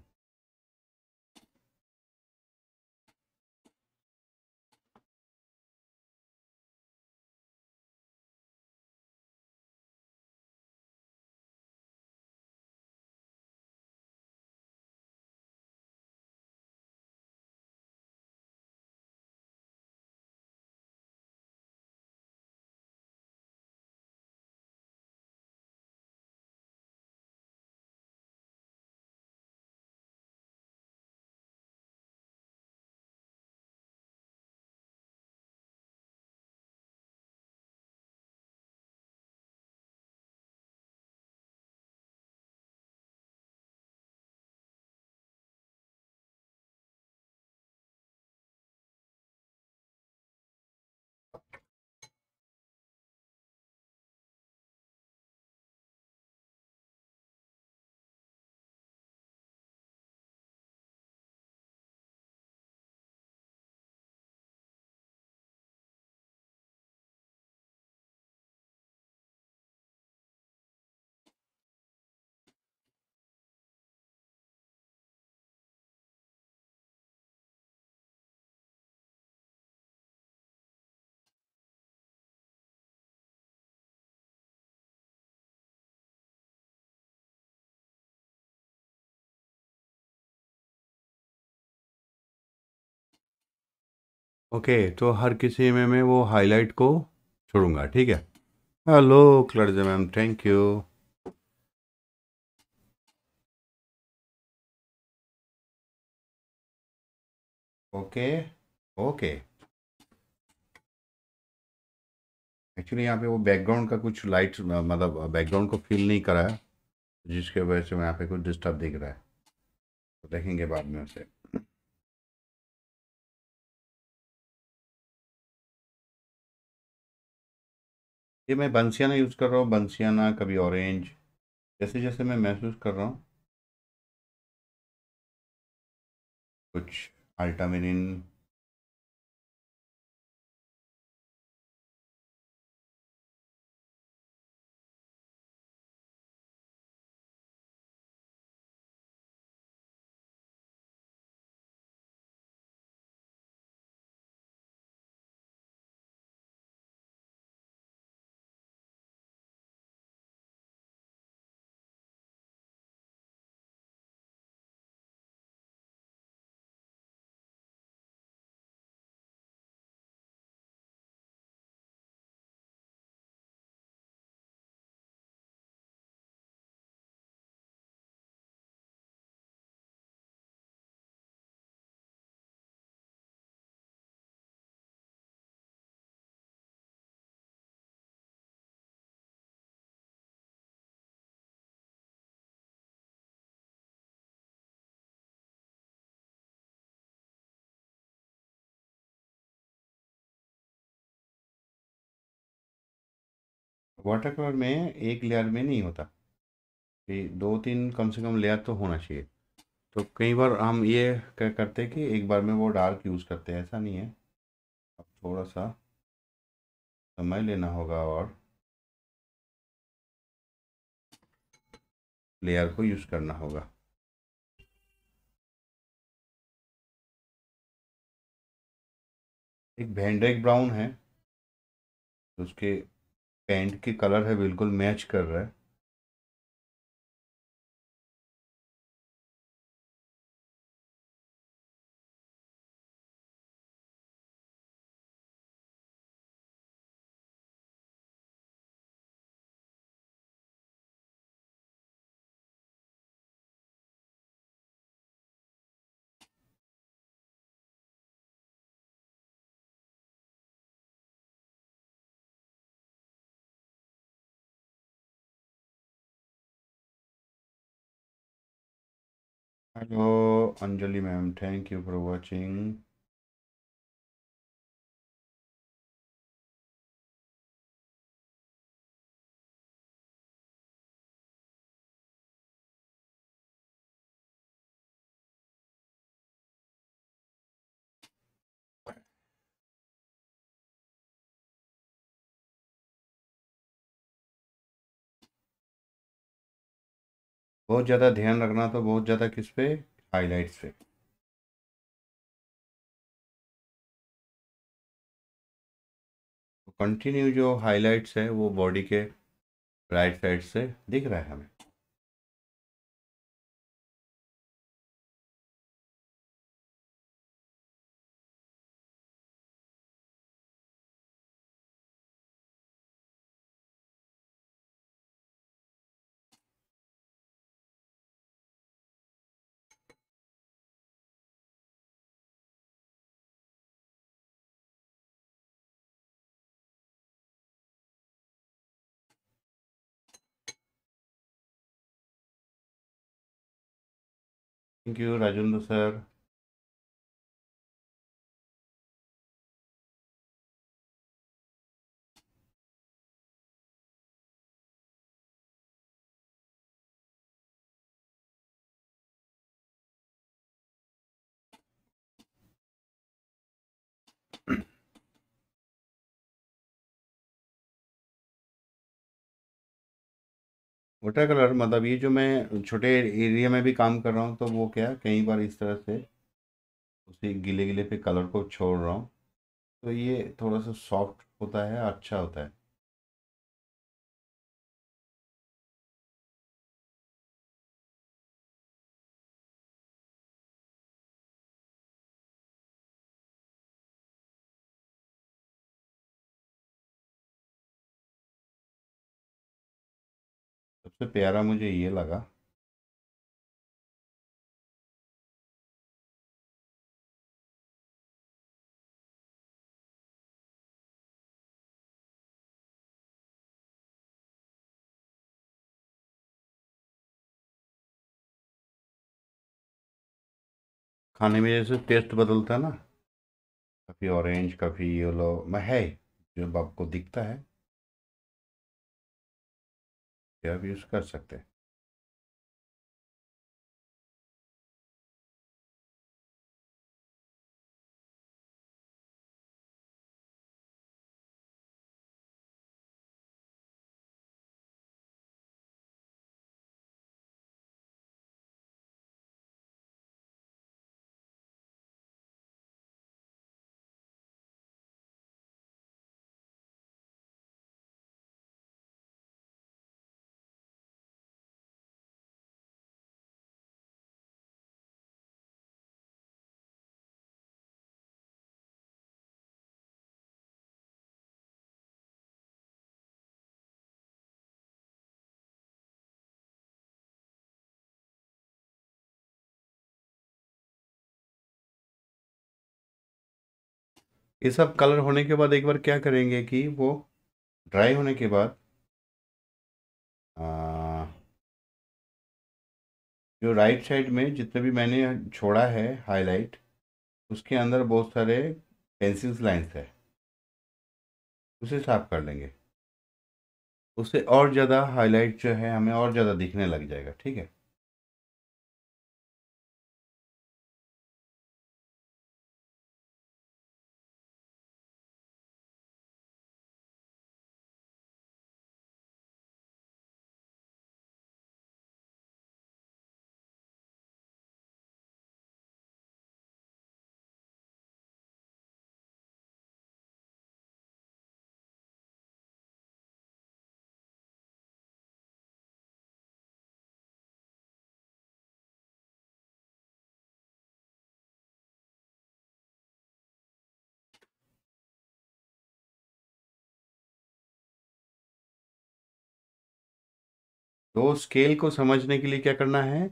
ओके तो हर किसी में मैं वो हाईलाइट को छोड़ूँगा, ठीक है? Hello क्लर्ज ma'am thank you okay okay. Actually यहाँ पे वो बैकग्राउंड का कुछ लाइट मतलब बैकग्राउंड को फील नहीं करा है, जिसके वजह से यहाँ पे कुछ डिस्टर्ब दिख रहा है। तो देखेंगे बाद में उसे। ये मैं बंसियाना यूज़ कर रहा हूँ बंसियाना कभी ऑरेंज। जैसे जैसे मैं महसूस कर रहा हूँ। कुछ अल्टामिन वाटर कलर में एक लेयर में नहीं होता। कि दो तीन कम से कम लेयर तो होना चाहिए। तो कई बार हम ये करते हैं कि एक बार में वो डार्क यूज़ करते हैं, ऐसा नहीं है। अब थोड़ा सा समय लेना होगा और लेयर को यूज़ करना होगा। एक भेंड्रेक ब्राउन है। उसके पैंट की कलर है बिल्कुल मैच कर रहा है। Hello Anjali ma'am thank you for watching बहुत ज़्यादा ध्यान रखना तो बहुत ज़्यादा किस पे? हाइलाइट्स पे। कंटिन्यू जो हाईलाइट्स है वो बॉडी के राइट साइड से दिख रहा है हमें। Thank you Rajendra sir water colour मतलब ये जो मैं छोटे एरिया में भी काम कर रहा हूँ तो वो क्या कई बार इस तरह से उसी गीले गीले पे कलर को छोड़ रहा हूँ। तो ये थोड़ा सा सॉफ्ट होता है अच्छा होता है। सबसे प्यारा मुझे ये लगा। खाने में जैसे टेस्ट बदलता है ना। काफ़ी ऑरेंज काफ़ी येलो मैं है, जो आपको दिखता है। ये भी यूज़ कर सकते हैं। ये सब कलर होने के बाद एक बार क्या करेंगे कि वो ड्राई होने के बाद जो राइट साइड में जितने भी मैंने छोड़ा है हाईलाइट उसके अंदर बहुत सारे पेंसिल्स लाइंस है। उसे साफ़ कर लेंगे। उससे और ज़्यादा हाईलाइट जो है हमें और ज़्यादा दिखने लग जाएगा, ठीक है? तो स्केल को समझने के लिए क्या करना है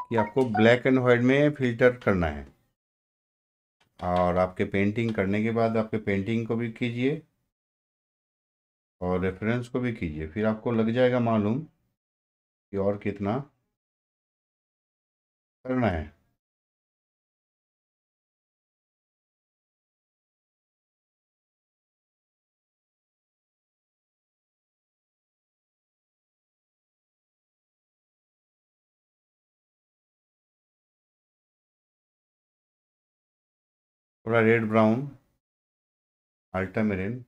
कि आपको ब्लैक एंड वाइट में फ़िल्टर करना है। और आपके पेंटिंग करने के बाद आपके पेंटिंग को भी कीजिए और रेफरेंस को भी कीजिए। फिर आपको लग जाएगा मालूम कि और कितना करना है। थोड़ा रेड ब्राउन अल्टामेरिन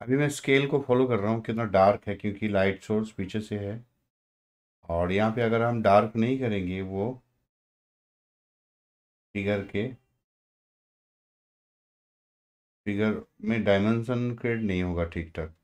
अभी मैं स्केल को फॉलो कर रहा हूँ, कितना डार्क है, क्योंकि लाइट सोर्स पीछे से है। और यहाँ पे अगर हम डार्क नहीं करेंगे वो फिगर के फिगर में डायमेंशन क्रिएट नहीं होगा ठीक ठाक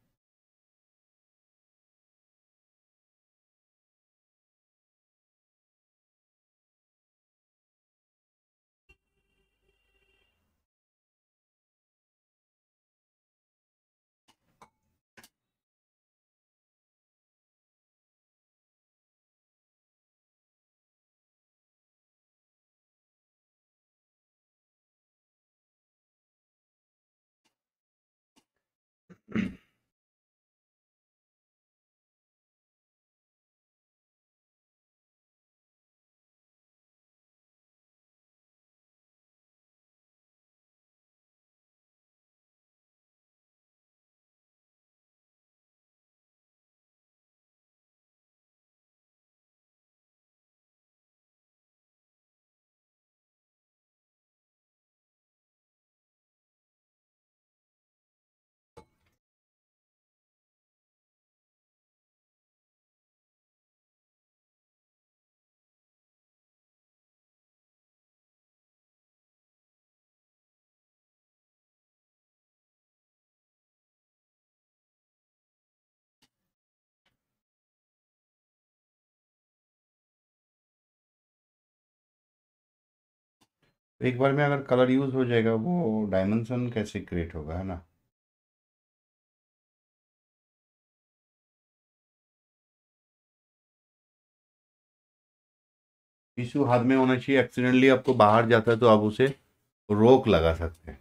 एक बार में अगर कलर यूज़ हो जाएगा, वो डायमेंशन कैसे क्रिएट होगा, है ना? टिश्यू हाथ में होना चाहिए एक्सीडेंटली आपको बाहर जाता है तो आप उसे रोक लगा सकते हैं।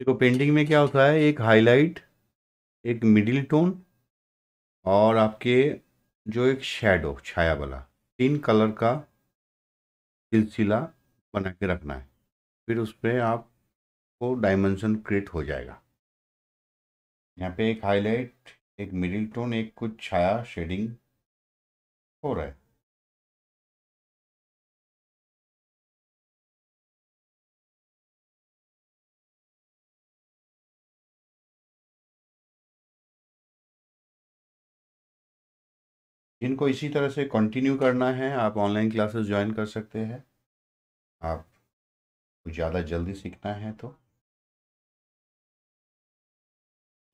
देखो पेंटिंग में क्या होता है, एक हाईलाइट एक मिडिल टोन और आपके जो एक शेडो छाया वाला, तीन कलर का सिलसिला बना के रखना है। फिर उस पर आपको डायमेंशन क्रिएट हो जाएगा। यहाँ पे एक हाईलाइट एक मिडिल टोन एक कुछ छाया शेडिंग हो रहा है। जिनको इसी तरह से कंटिन्यू करना है। आप ऑनलाइन क्लासेस ज्वाइन कर सकते हैं। आप कुछ ज़्यादा जल्दी सीखना है तो।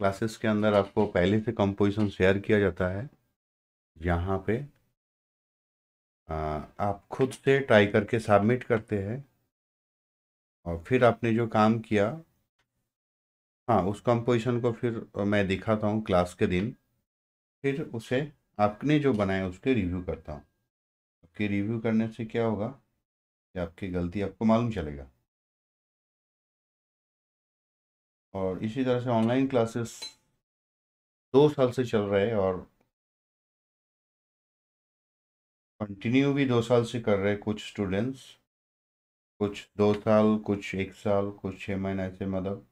क्लासेस के अंदर आपको पहले से कंपोजिशन शेयर किया जाता है। जहाँ पे आ, आप खुद से ट्राई करके सबमिट करते हैं। और फिर आपने जो काम किया हाँ उस कंपोजिशन को फिर मैं दिखाता हूँ क्लास के दिन। फिर उसे आपने जो बनाया उसके रिव्यू करता हूँ। आपके रिव्यू करने से क्या होगा कि आपकी गलती आपको मालूम चलेगा। और इसी तरह से ऑनलाइन क्लासेस दो साल से चल रहे हैं और कंटिन्यू भी दो साल से कर रहे हैं कुछ स्टूडेंट्स कुछ दो साल, कुछ एक साल, कुछ छः महीने ऐसे मतलब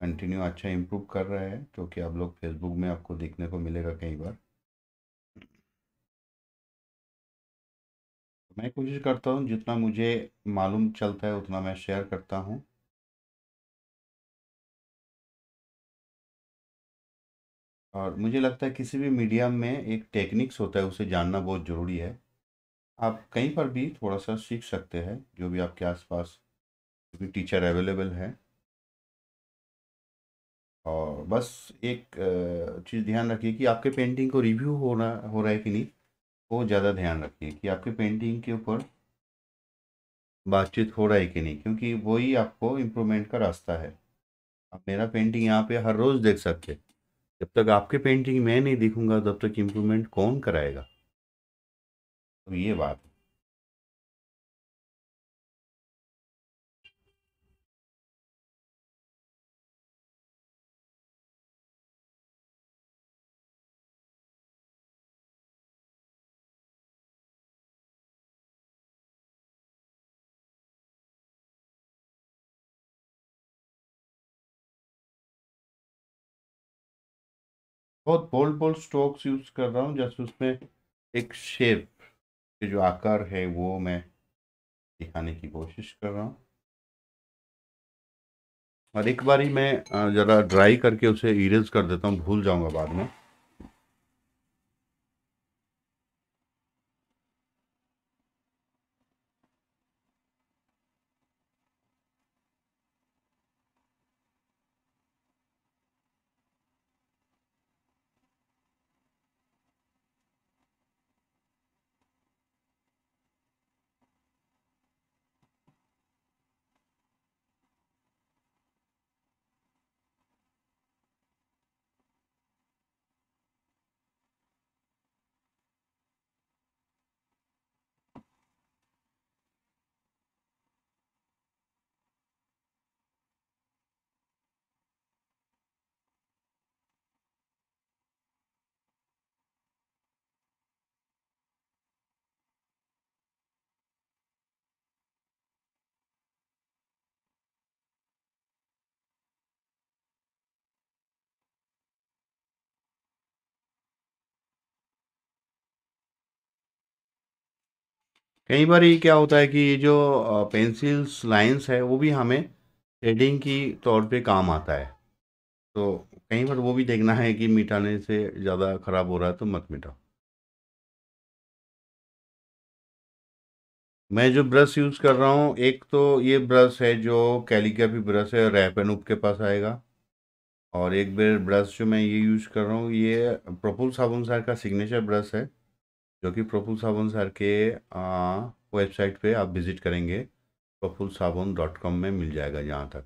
कंटिन्यू अच्छा इम्प्रूव कर रहे हैं जो कि आप लोग फेसबुक में आपको देखने को मिलेगा कई बार। मैं कोशिश करता हूँ, जितना मुझे मालूम चलता है, उतना मैं शेयर करता हूँ। और मुझे लगता है, किसी भी मीडियम में एक टेक्निक्स होता है, उसे जानना बहुत ज़रूरी है। आप कहीं पर भी थोड़ा सा सीख सकते हैं, जो भी आपके आसपास भी टीचर अवेलेबल है। और बस एक चीज़ ध्यान रखिए कि आपके पेंटिंग को रिव्यू होना, हो रहा है कि नहीं वो ज़्यादा ध्यान रखिए कि आपके पेंटिंग के ऊपर बातचीत हो रहा है कि नहीं, क्योंकि वही आपको इम्प्रूवमेंट का रास्ता है। आप मेरा पेंटिंग यहाँ पे हर रोज़ देख सकते जब तक आपके पेंटिंग मैं नहीं दिखूँगा, तब तक इम्प्रूवमेंट कौन कराएगा? तो ये बात बहुत बोल्ड बोल्ड स्ट्रोक्स यूज़ कर रहा हूँ, जैसे उसमें एक शेप के जो आकार है, वो मैं दिखाने की कोशिश कर रहा हूँ। और एक बारी मैं ज़रा ड्राई करके उसे इरेज कर देता हूँ, भूल जाऊँगा बाद में। कई बार ये क्या होता है कि ये जो पेंसिल्स लाइंस है, वो भी हमें शेडिंग की तौर पे काम आता है। तो कई बार वो भी देखना है कि मिटाने से ज़्यादा ख़राब हो रहा है तो मत मिटाओ। मैं जो ब्रश यूज़ कर रहा हूँ, एक तो ये ब्रश है जो कैलीग्राफी ब्रश है रैप रैपेनूप के पास आएगा। और एक बार ब्रश जो मैं ये यूज़ कर रहा हूँ, ये प्रफुल साबुन सर का सिग्नेचर ब्रश है। जो कि प्रफुल साबुन सर के वेबसाइट पे आप विज़िट करेंगे प्रफुल साबुन डॉट कॉम में मिल जाएगा जहाँ तक।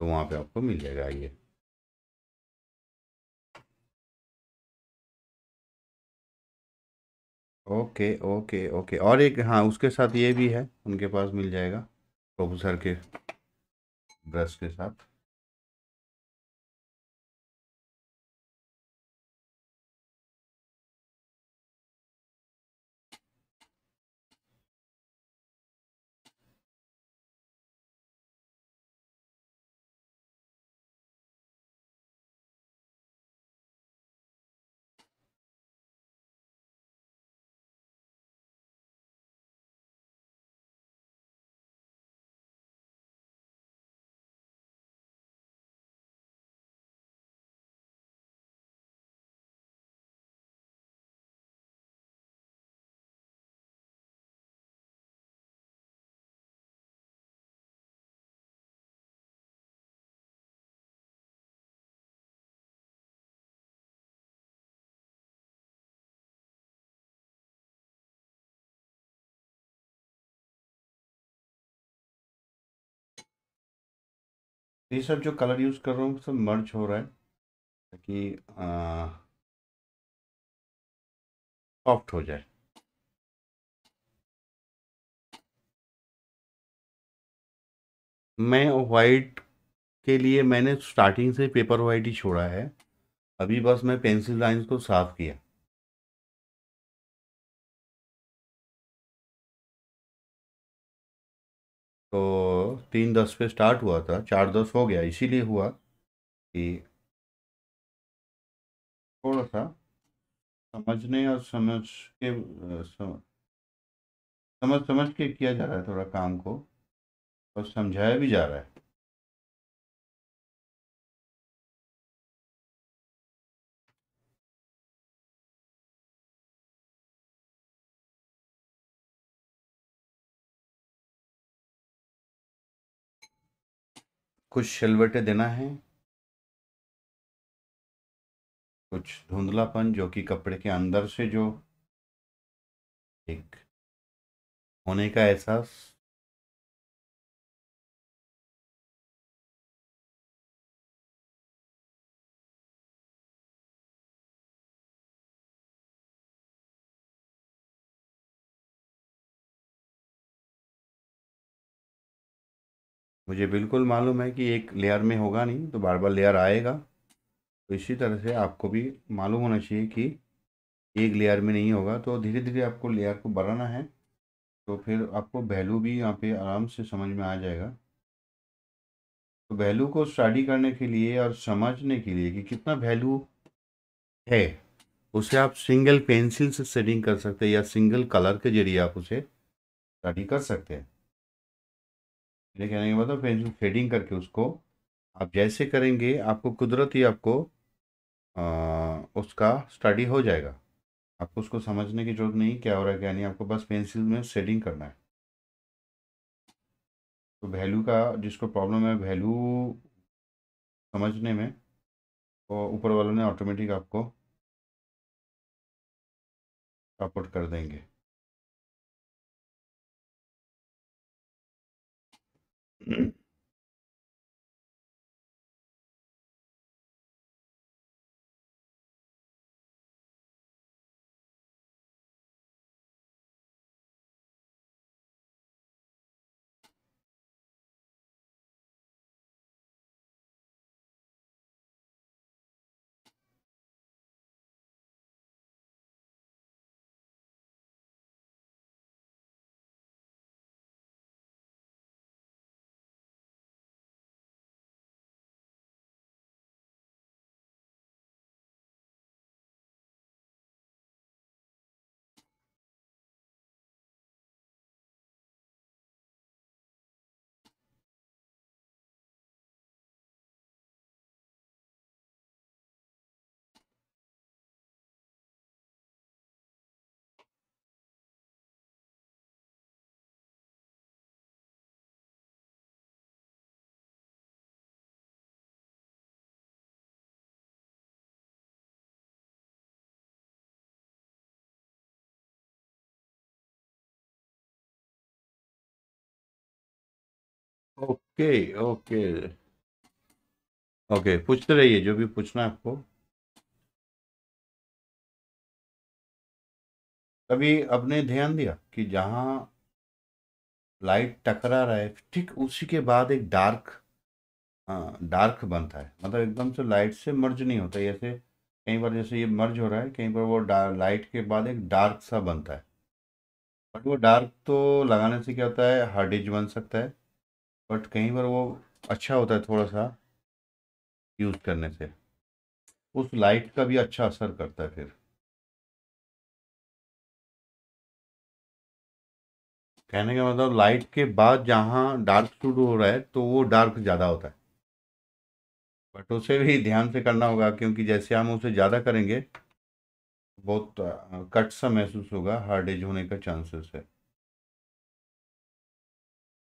तो वहाँ पे आपको मिल जाएगा ये ओके ओके ओके। और एक हाँ उसके साथ ये भी है, उनके पास मिल जाएगा प्रभु सर के ब्रश के साथ। ये सब जो कलर यूज़ कर रहा हूँ, सब मर्ज हो रहा है, ताकि सॉफ्ट हो जाए। मैं वाइट के लिए मैंने स्टार्टिंग से पेपर वाइट ही छोड़ा है। अभी बस मैं पेंसिल लाइंस को साफ़ किया। तो तीन दस पे स्टार्ट हुआ था, चार दस हो गया, इसीलिए हुआ कि थोड़ा सा समझने और समझ के समझ समझ के किया जा रहा है थोड़ा काम को और समझाया भी जा रहा है। कुछ शलवटे देना है, कुछ धुंधलापन जो कि कपड़े के अंदर से जो एक होने का एहसास मुझे बिल्कुल मालूम है कि एक लेयर में होगा नहीं तो बार बार लेयर आएगा। तो इसी तरह से आपको भी मालूम होना चाहिए कि एक लेयर में नहीं होगा तो धीरे धीरे आपको लेयर को बढ़ाना है। तो फिर आपको वैल्यू भी यहाँ पे आराम से समझ में आ जाएगा। तो वैल्यू को स्टडी करने के लिए और समझने के लिए कि कितना वैल्यू है, उसे आप सिंगल पेंसिल से सेटिंग कर सकते हैं या सिंगल कलर के ज़रिए आप उसे स्टडी कर सकते हैं। मेरे कहने का मतलब पेंसिल शेडिंग करके उसको आप जैसे करेंगे आपको कुदरती आपको आ, उसका स्टडी हो जाएगा। आपको उसको समझने की ज़रूरत नहीं क्या हो रहा है क्या नहीं आपको बस पेंसिल में शेडिंग करना है। तो वैल्यू का जिसको प्रॉब्लम है वैल्यू समझने में तो ऊपर वालों ने ऑटोमेटिक आपको सपोर्ट कर देंगे। Mm-hmm. ओके ओके ओके पूछते रहिए, जो भी पूछना है आपको। कभी आपने ध्यान दिया कि जहाँ लाइट टकरा रहा है, ठीक उसी के बाद एक डार्क हाँ डार्क बनता है। मतलब एकदम से लाइट से मर्ज नहीं होता ऐसे कई बार जैसे ये मर्ज हो रहा है, कई बार वो लाइट के बाद एक डार्क सा बनता है। बट वो डार्क तो लगाने से क्या होता है हार्डिज बन सकता है। बट कई बार वो अच्छा होता है थोड़ा सा यूज़ करने से। उस लाइट का भी अच्छा असर करता है फिर। कहने का मतलब लाइट के बाद जहाँ डार्क शुरू हो रहा है तो वो डार्क ज़्यादा होता है। बट उसे भी ध्यान से करना होगा, क्योंकि जैसे हम उसे ज़्यादा करेंगे, बहुत कट सा महसूस होगा, हार्ड एज होने का चांसेस है।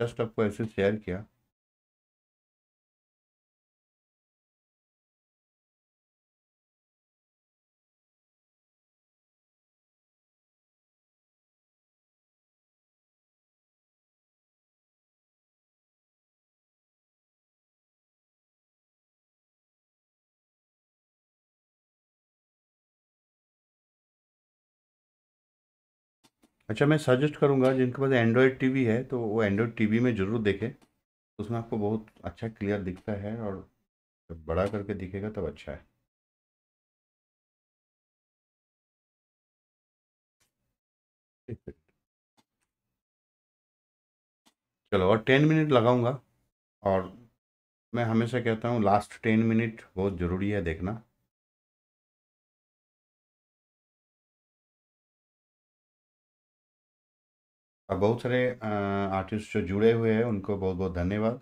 जस्ट आपको ऐसे शेयर किया। अच्छा मैं सजेस्ट करूँगा, जिनके पास एंड्रॉयड टीवी है तो वो एंड्रॉयड टीवी में ज़रूर देखें। उसमें आपको बहुत अच्छा क्लियर दिखता है और जब बड़ा करके दिखेगा, तब अच्छा है। चलो, और टेन मिनट लगाऊँगा, और मैं हमेशा कहता हूँ लास्ट टेन मिनट बहुत ज़रूरी है देखना। और बहुत सारे आर्टिस्ट जो जुड़े हुए हैं उनको बहुत बहुत धन्यवाद।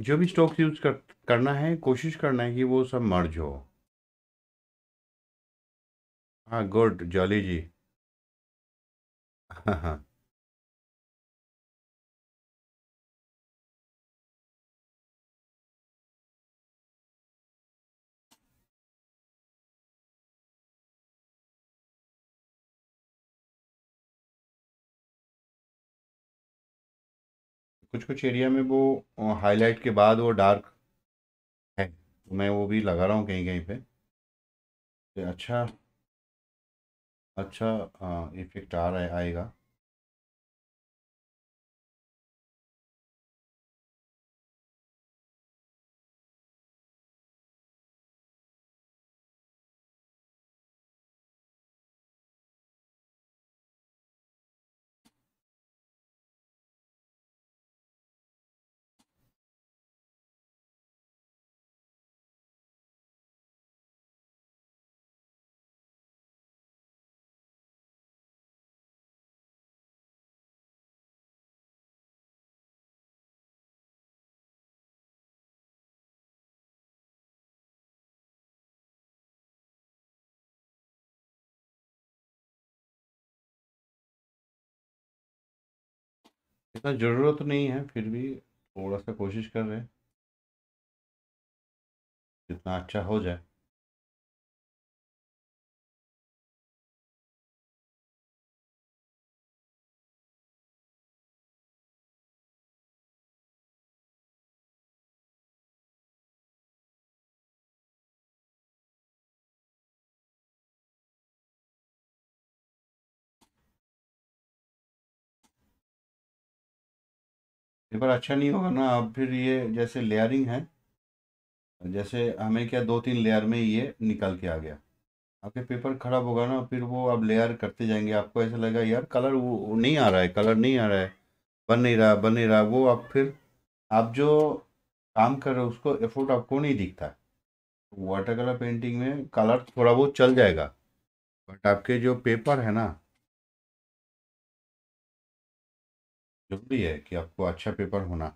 जो भी स्टॉक्स यूज़ कर, करना है, कोशिश करना है कि वो सब मर्ज हो। हाँ गुड, जॉली जी। *laughs* हाँ हाँ। कुछ कुछ एरिया में वो हाईलाइट के बाद वो डार्क है। मैं वो भी लगा रहा हूँ कहीं कहीं पे। तो अच्छा अच्छा इफ़ेक्ट आ रहा है, आएगा। इतना ज़रूरत नहीं है, फिर भी थोड़ा सा कोशिश कर रहे हैं। जितना अच्छा हो जाए। पेपर अच्छा नहीं होगा ना, अब फिर ये जैसे लेयरिंग है, जैसे हमें क्या दो तीन लेयर में ये निकल के आ गया। आपके पेपर खराब होगा ना, फिर वो आप लेयर करते जाएँगे, आपको ऐसा लगेगा, यार कलर वो नहीं आ रहा है कलर नहीं आ रहा है, बन नहीं रहा, बन नहीं रहा। वो आप फिर, आप जो काम कर रहे हो, उसको एफर्ट आपको नहीं दिखता। वाटर कलर पेंटिंग में कलर थोड़ा बहुत चल जाएगा बट आपके जो पेपर है ना ज़रूरी है कि आपको अच्छा पेपर होना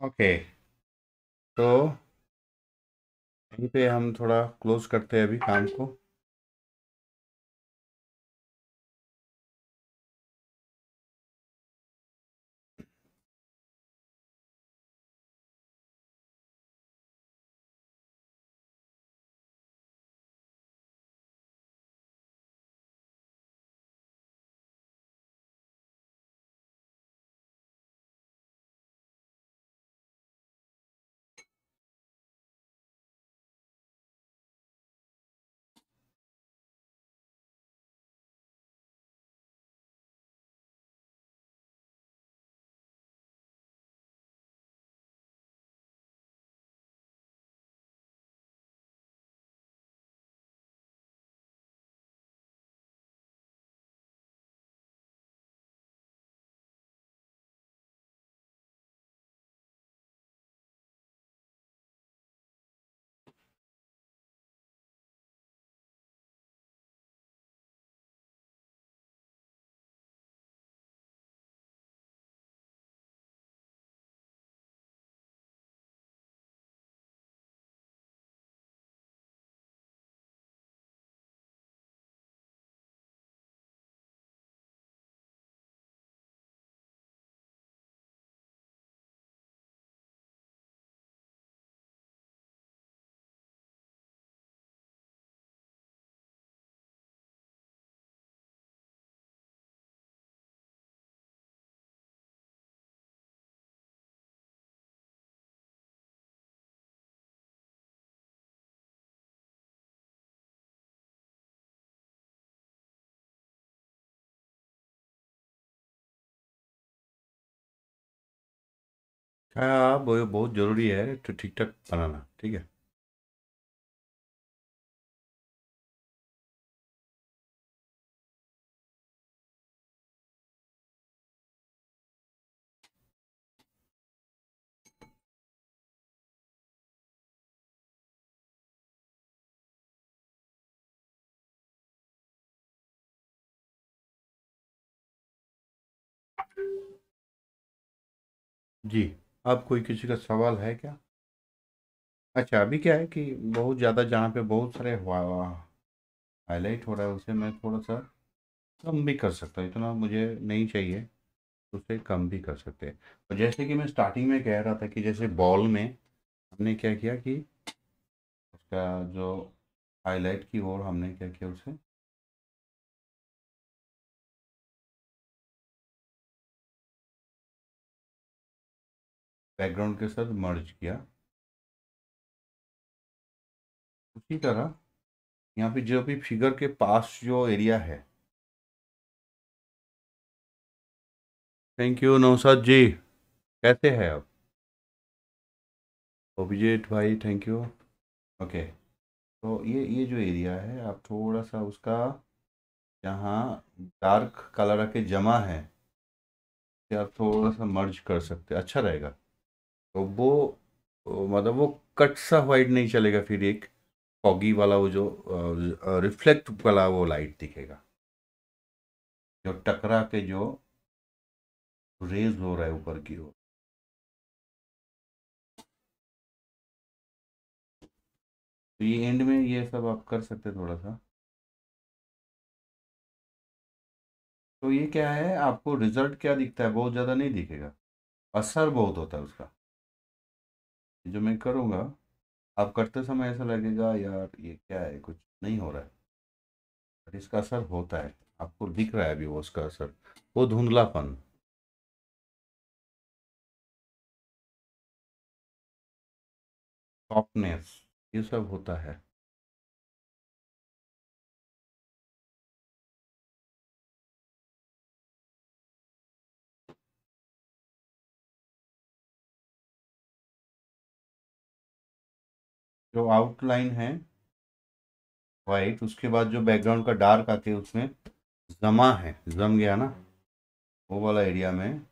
ओके okay. तो यहीं पे हम थोड़ा क्लोज करते हैं अभी काम को हाँ वो बहुत ज़रूरी है तो ठीक ठाक बनाना ठीक है? जी। अब कोई किसी का सवाल है क्या? अच्छा अभी क्या है कि बहुत ज़्यादा जहाँ पे बहुत सारे हाईलाइट हो रहा है, उसे मैं थोड़ा सा कम भी कर सकता हूँ। इतना मुझे नहीं चाहिए, उसे कम भी कर सकते हैं। और जैसे कि मैं स्टार्टिंग में कह रहा था कि जैसे बॉल में हमने क्या किया कि उसका जो हाईलाइट की ओर हमने क्या किया उसे बैकग्राउंड के साथ मर्ज किया। उसी तरह यहाँ पे जो भी फिगर के पास जो एरिया है। Thank you Naushad ji. कैसे हैं आप? अभिजीत भाई थैंक यू ओके तो ये ये जो एरिया है, आप थोड़ा सा उसका जहाँ डार्क कलर के जमा है आप थोड़ा सा मर्ज कर सकते अच्छा रहेगा। तो वो मतलब वो कट सा वाइट नहीं चलेगा फिर एक फॉगी वाला वो जो रिफ्लेक्ट वाला वो लाइट दिखेगा। जो टकरा के जो रेज हो रहा है ऊपर की ओर। तो ये एंड में ये सब आप कर सकते थोड़ा सा। तो ये क्या है, आपको रिज़ल्ट क्या दिखता है? बहुत ज़्यादा नहीं दिखेगा। असर बहुत होता है उसका। जो मैं करूँगा, आप करते समय ऐसा लगेगा, यार, ये क्या है? कुछ नहीं हो रहा है। बट इसका असर होता है। आपको दिख रहा है अभी वो उसका असर। वो धुंधलापन। सॉफ्टनेस ये सब होता है। जो आउटलाइन है वाइट उसके बाद जो बैकग्राउंड का डार्क आके उसमें जमा है, जम गया ना, वो वाला एरिया में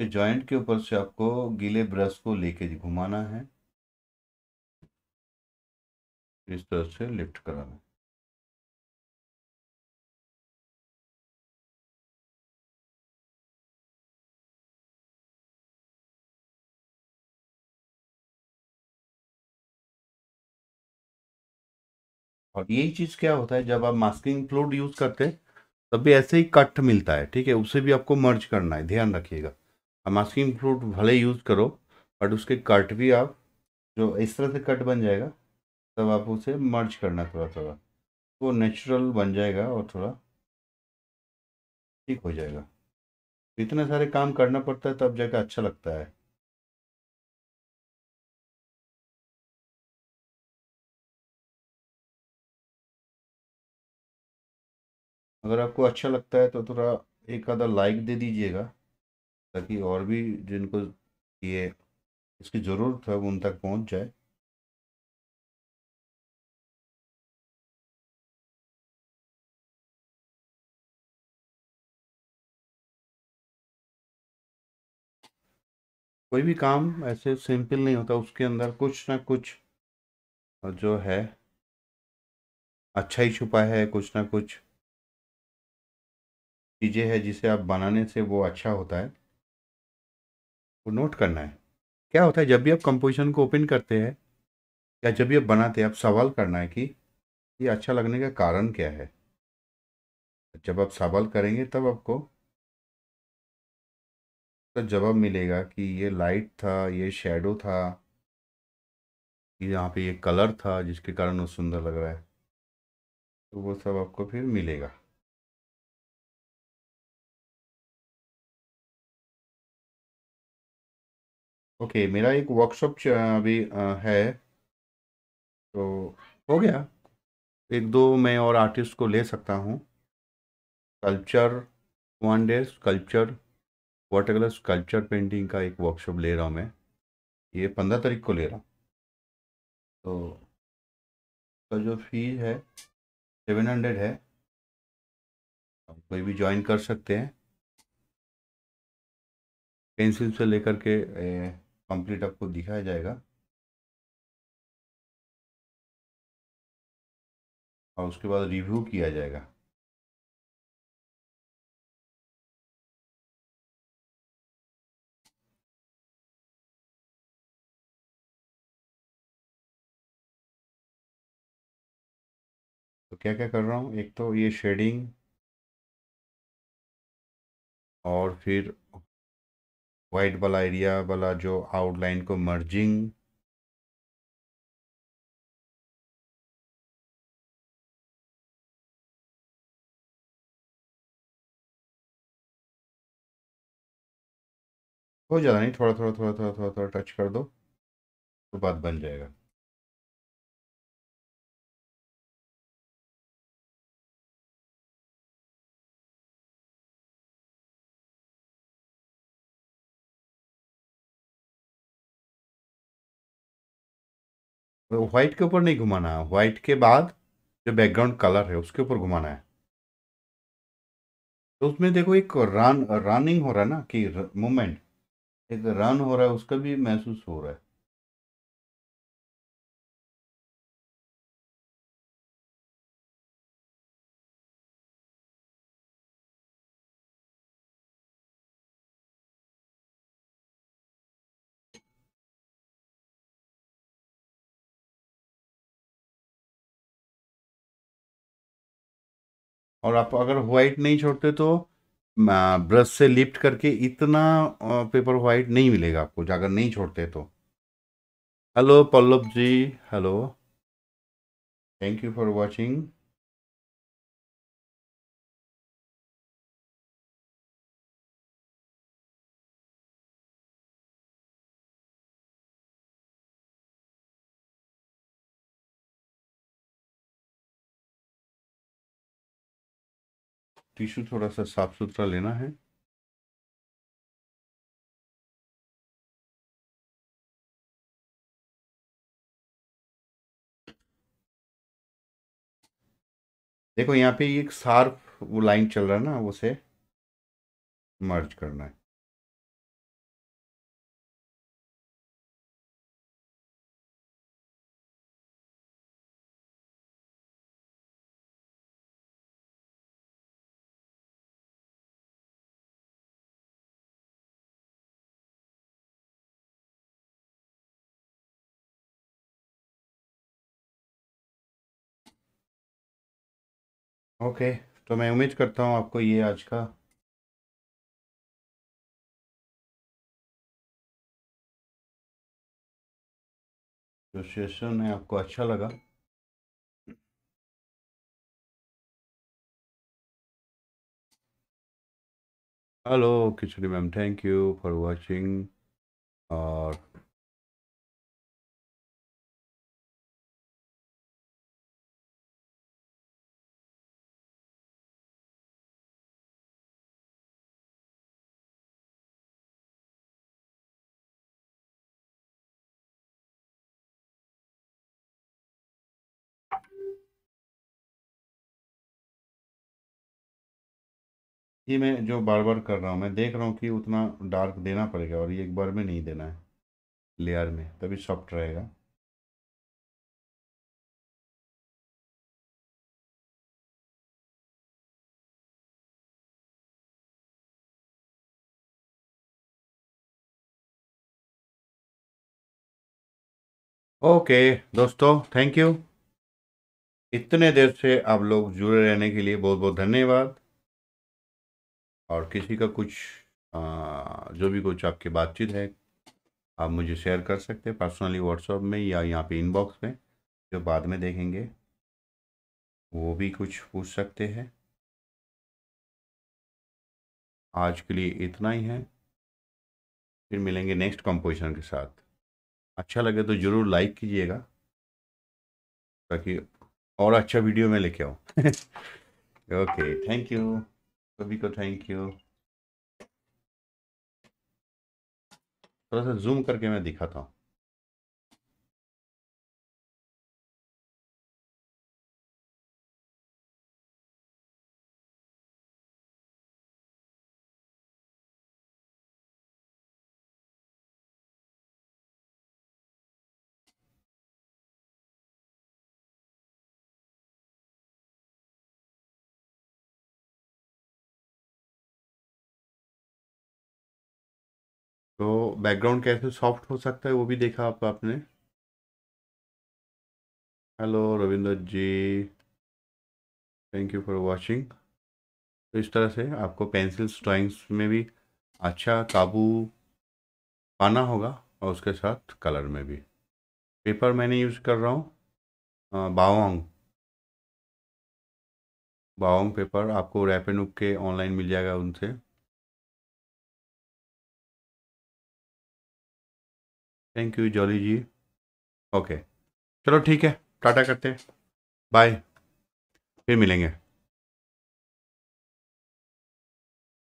जॉइंट के ऊपर से आपको गीले ब्रश को लेके घुमाना है। इस तरह से लिफ्ट कराना है। और यही चीज़ क्या होता है, जब आप मास्किंग फ्लूड यूज़ करते हैं, तब भी ऐसे ही कट मिलता है, ठीक है? उसे भी आपको मर्ज करना है, ध्यान रखिएगा। आप मास्किंग फ्लूड भले यूज़ करो बट उसके कट भी आप, जो इस तरह से कट बन जाएगा, तब आप उसे मर्ज करना थोड़ा थोड़ा वो नेचुरल बन जाएगा और थोड़ा ठीक हो जाएगा। इतने सारे काम करना पड़ता है, तब जाकर अच्छा लगता है। अगर आपको अच्छा लगता है तो थोड़ा एक आधा लाइक दे दीजिएगा, ताकि और भी जिनको ये इसकी ज़रूरत है उन तक पहुँच जाए। कोई भी काम ऐसे सिंपल नहीं होता, उसके अंदर कुछ ना कुछ जो है अच्छा ही छुपा है, कुछ ना कुछ चीज़ें हैं जिसे आप बनाने से वो अच्छा होता है। वो नोट करना है। क्या होता है, जब भी आप कंपोजिशन को ओपन करते हैं या जब भी आप बनाते हैं, आप सवाल करना है कि ये अच्छा लगने का कारण क्या है? जब आप सवाल करेंगे, तब आपको तो जवाब मिलेगा कि ये लाइट था, ये शेडो था, यहाँ पे ये कलर था जिसके कारण वो सुंदर लग रहा है। तो वो सब आपको फिर मिलेगा। ओके, मेरा एक वर्कशॉप अभी है। तो हो गया। एक दो मैं और आर्टिस्ट को ले सकता हूँ। Culture one day culture water colour sculpture painting का एक वर्कशॉप ले रहा हूँ मैं। ये पंद्रह तारीख को ले रहा हूँ। तो का जो फ़ीस है सेवन हंड्रेड है। आप कोई भी ज्वाइन कर सकते हैं। पेंसिल से लेकर के कंप्लीट आपको दिखाया जाएगा। और उसके बाद रिव्यू किया जाएगा। तो क्या क्या कर रहा हूँ? एक तो ये शेडिंग और फिर वाइट वाला एरिया वाला जो आउटलाइन को मर्जिंग हो ज़्यादा नहीं, थोड़ा थोड़ा थोड़ा थोड़ा थोड़ा थोड़ा टच कर दो तो बात बन जाएगा। व्हाइट के ऊपर नहीं घुमाना है। व्हाइट के बाद जो बैकग्राउंड कलर है, उसके ऊपर घुमाना है। तो उसमें देखो एक रन रनिंग हो रहा है ना कि मूवमेंट एक रन हो रहा है, उसका भी महसूस हो रहा है। और आप अगर व्हाइट नहीं छोड़ते तो ब्रश से लिफ्ट करके इतना पेपर व्हाइट नहीं मिलेगा आपको अगर नहीं छोड़ते तो। Hello Pallav ji hello thank you for watching tissue थोड़ा सा साफ़ सुथरा लेना है। देखो, यहाँ पे एक सार्फ वो लाइन चल रहा है ना, उसे मर्ज करना है। ओके तो मैं उम्मीद करता हूँ आपको ये आज का जो सेशन है आपको अच्छा लगा। Hello Kishori ma'am thank you for watching और ये मैं जो बार बार कर रहा हूँ मैं देख रहा हूँ कि उतना डार्क देना पड़ेगा और ये एक बार में नहीं देना है लेयर में तभी सॉफ्ट रहेगा। ओके okay, दोस्तों थैंक यू। इतने देर से आप लोग जुड़े रहने के लिए बहुत बहुत धन्यवाद। और किसी का कुछ आ, जो भी कुछ आपकी बातचीत है आप मुझे शेयर कर सकते हैं पर्सनली व्हाट्सएप में या यहाँ पे इनबॉक्स में जो बाद में देखेंगे। वो भी कुछ पूछ सकते हैं। आज के लिए इतना ही है। फिर मिलेंगे नेक्स्ट कंपोजिशन के साथ। अच्छा लगे तो ज़रूर लाइक कीजिएगा ताकि और अच्छा वीडियो में लेके आऊँ। ओके थैंक यू सभी को थैंक यू थोड़ा सा जूम करके मैं दिखाता हूँ। तो बैकग्राउंड कैसे सॉफ्ट हो सकता है वो भी देखा आप, आपने? Hello Ravinder ji. Thank you for watching तो इस तरह से आपको पेंसिल्स ड्राइंग्स में भी अच्छा काबू पाना होगा और उसके साथ कलर में भी। पेपर मैंने यूज़ कर रहा हूँ। बाओंग बाओंग पेपर आपको रैपेनुक के ऑनलाइन मिल जाएगा उनसे। Thank you Jolly ji okay चलो ठीक है टाटा करते हैं। बाय फिर मिलेंगे।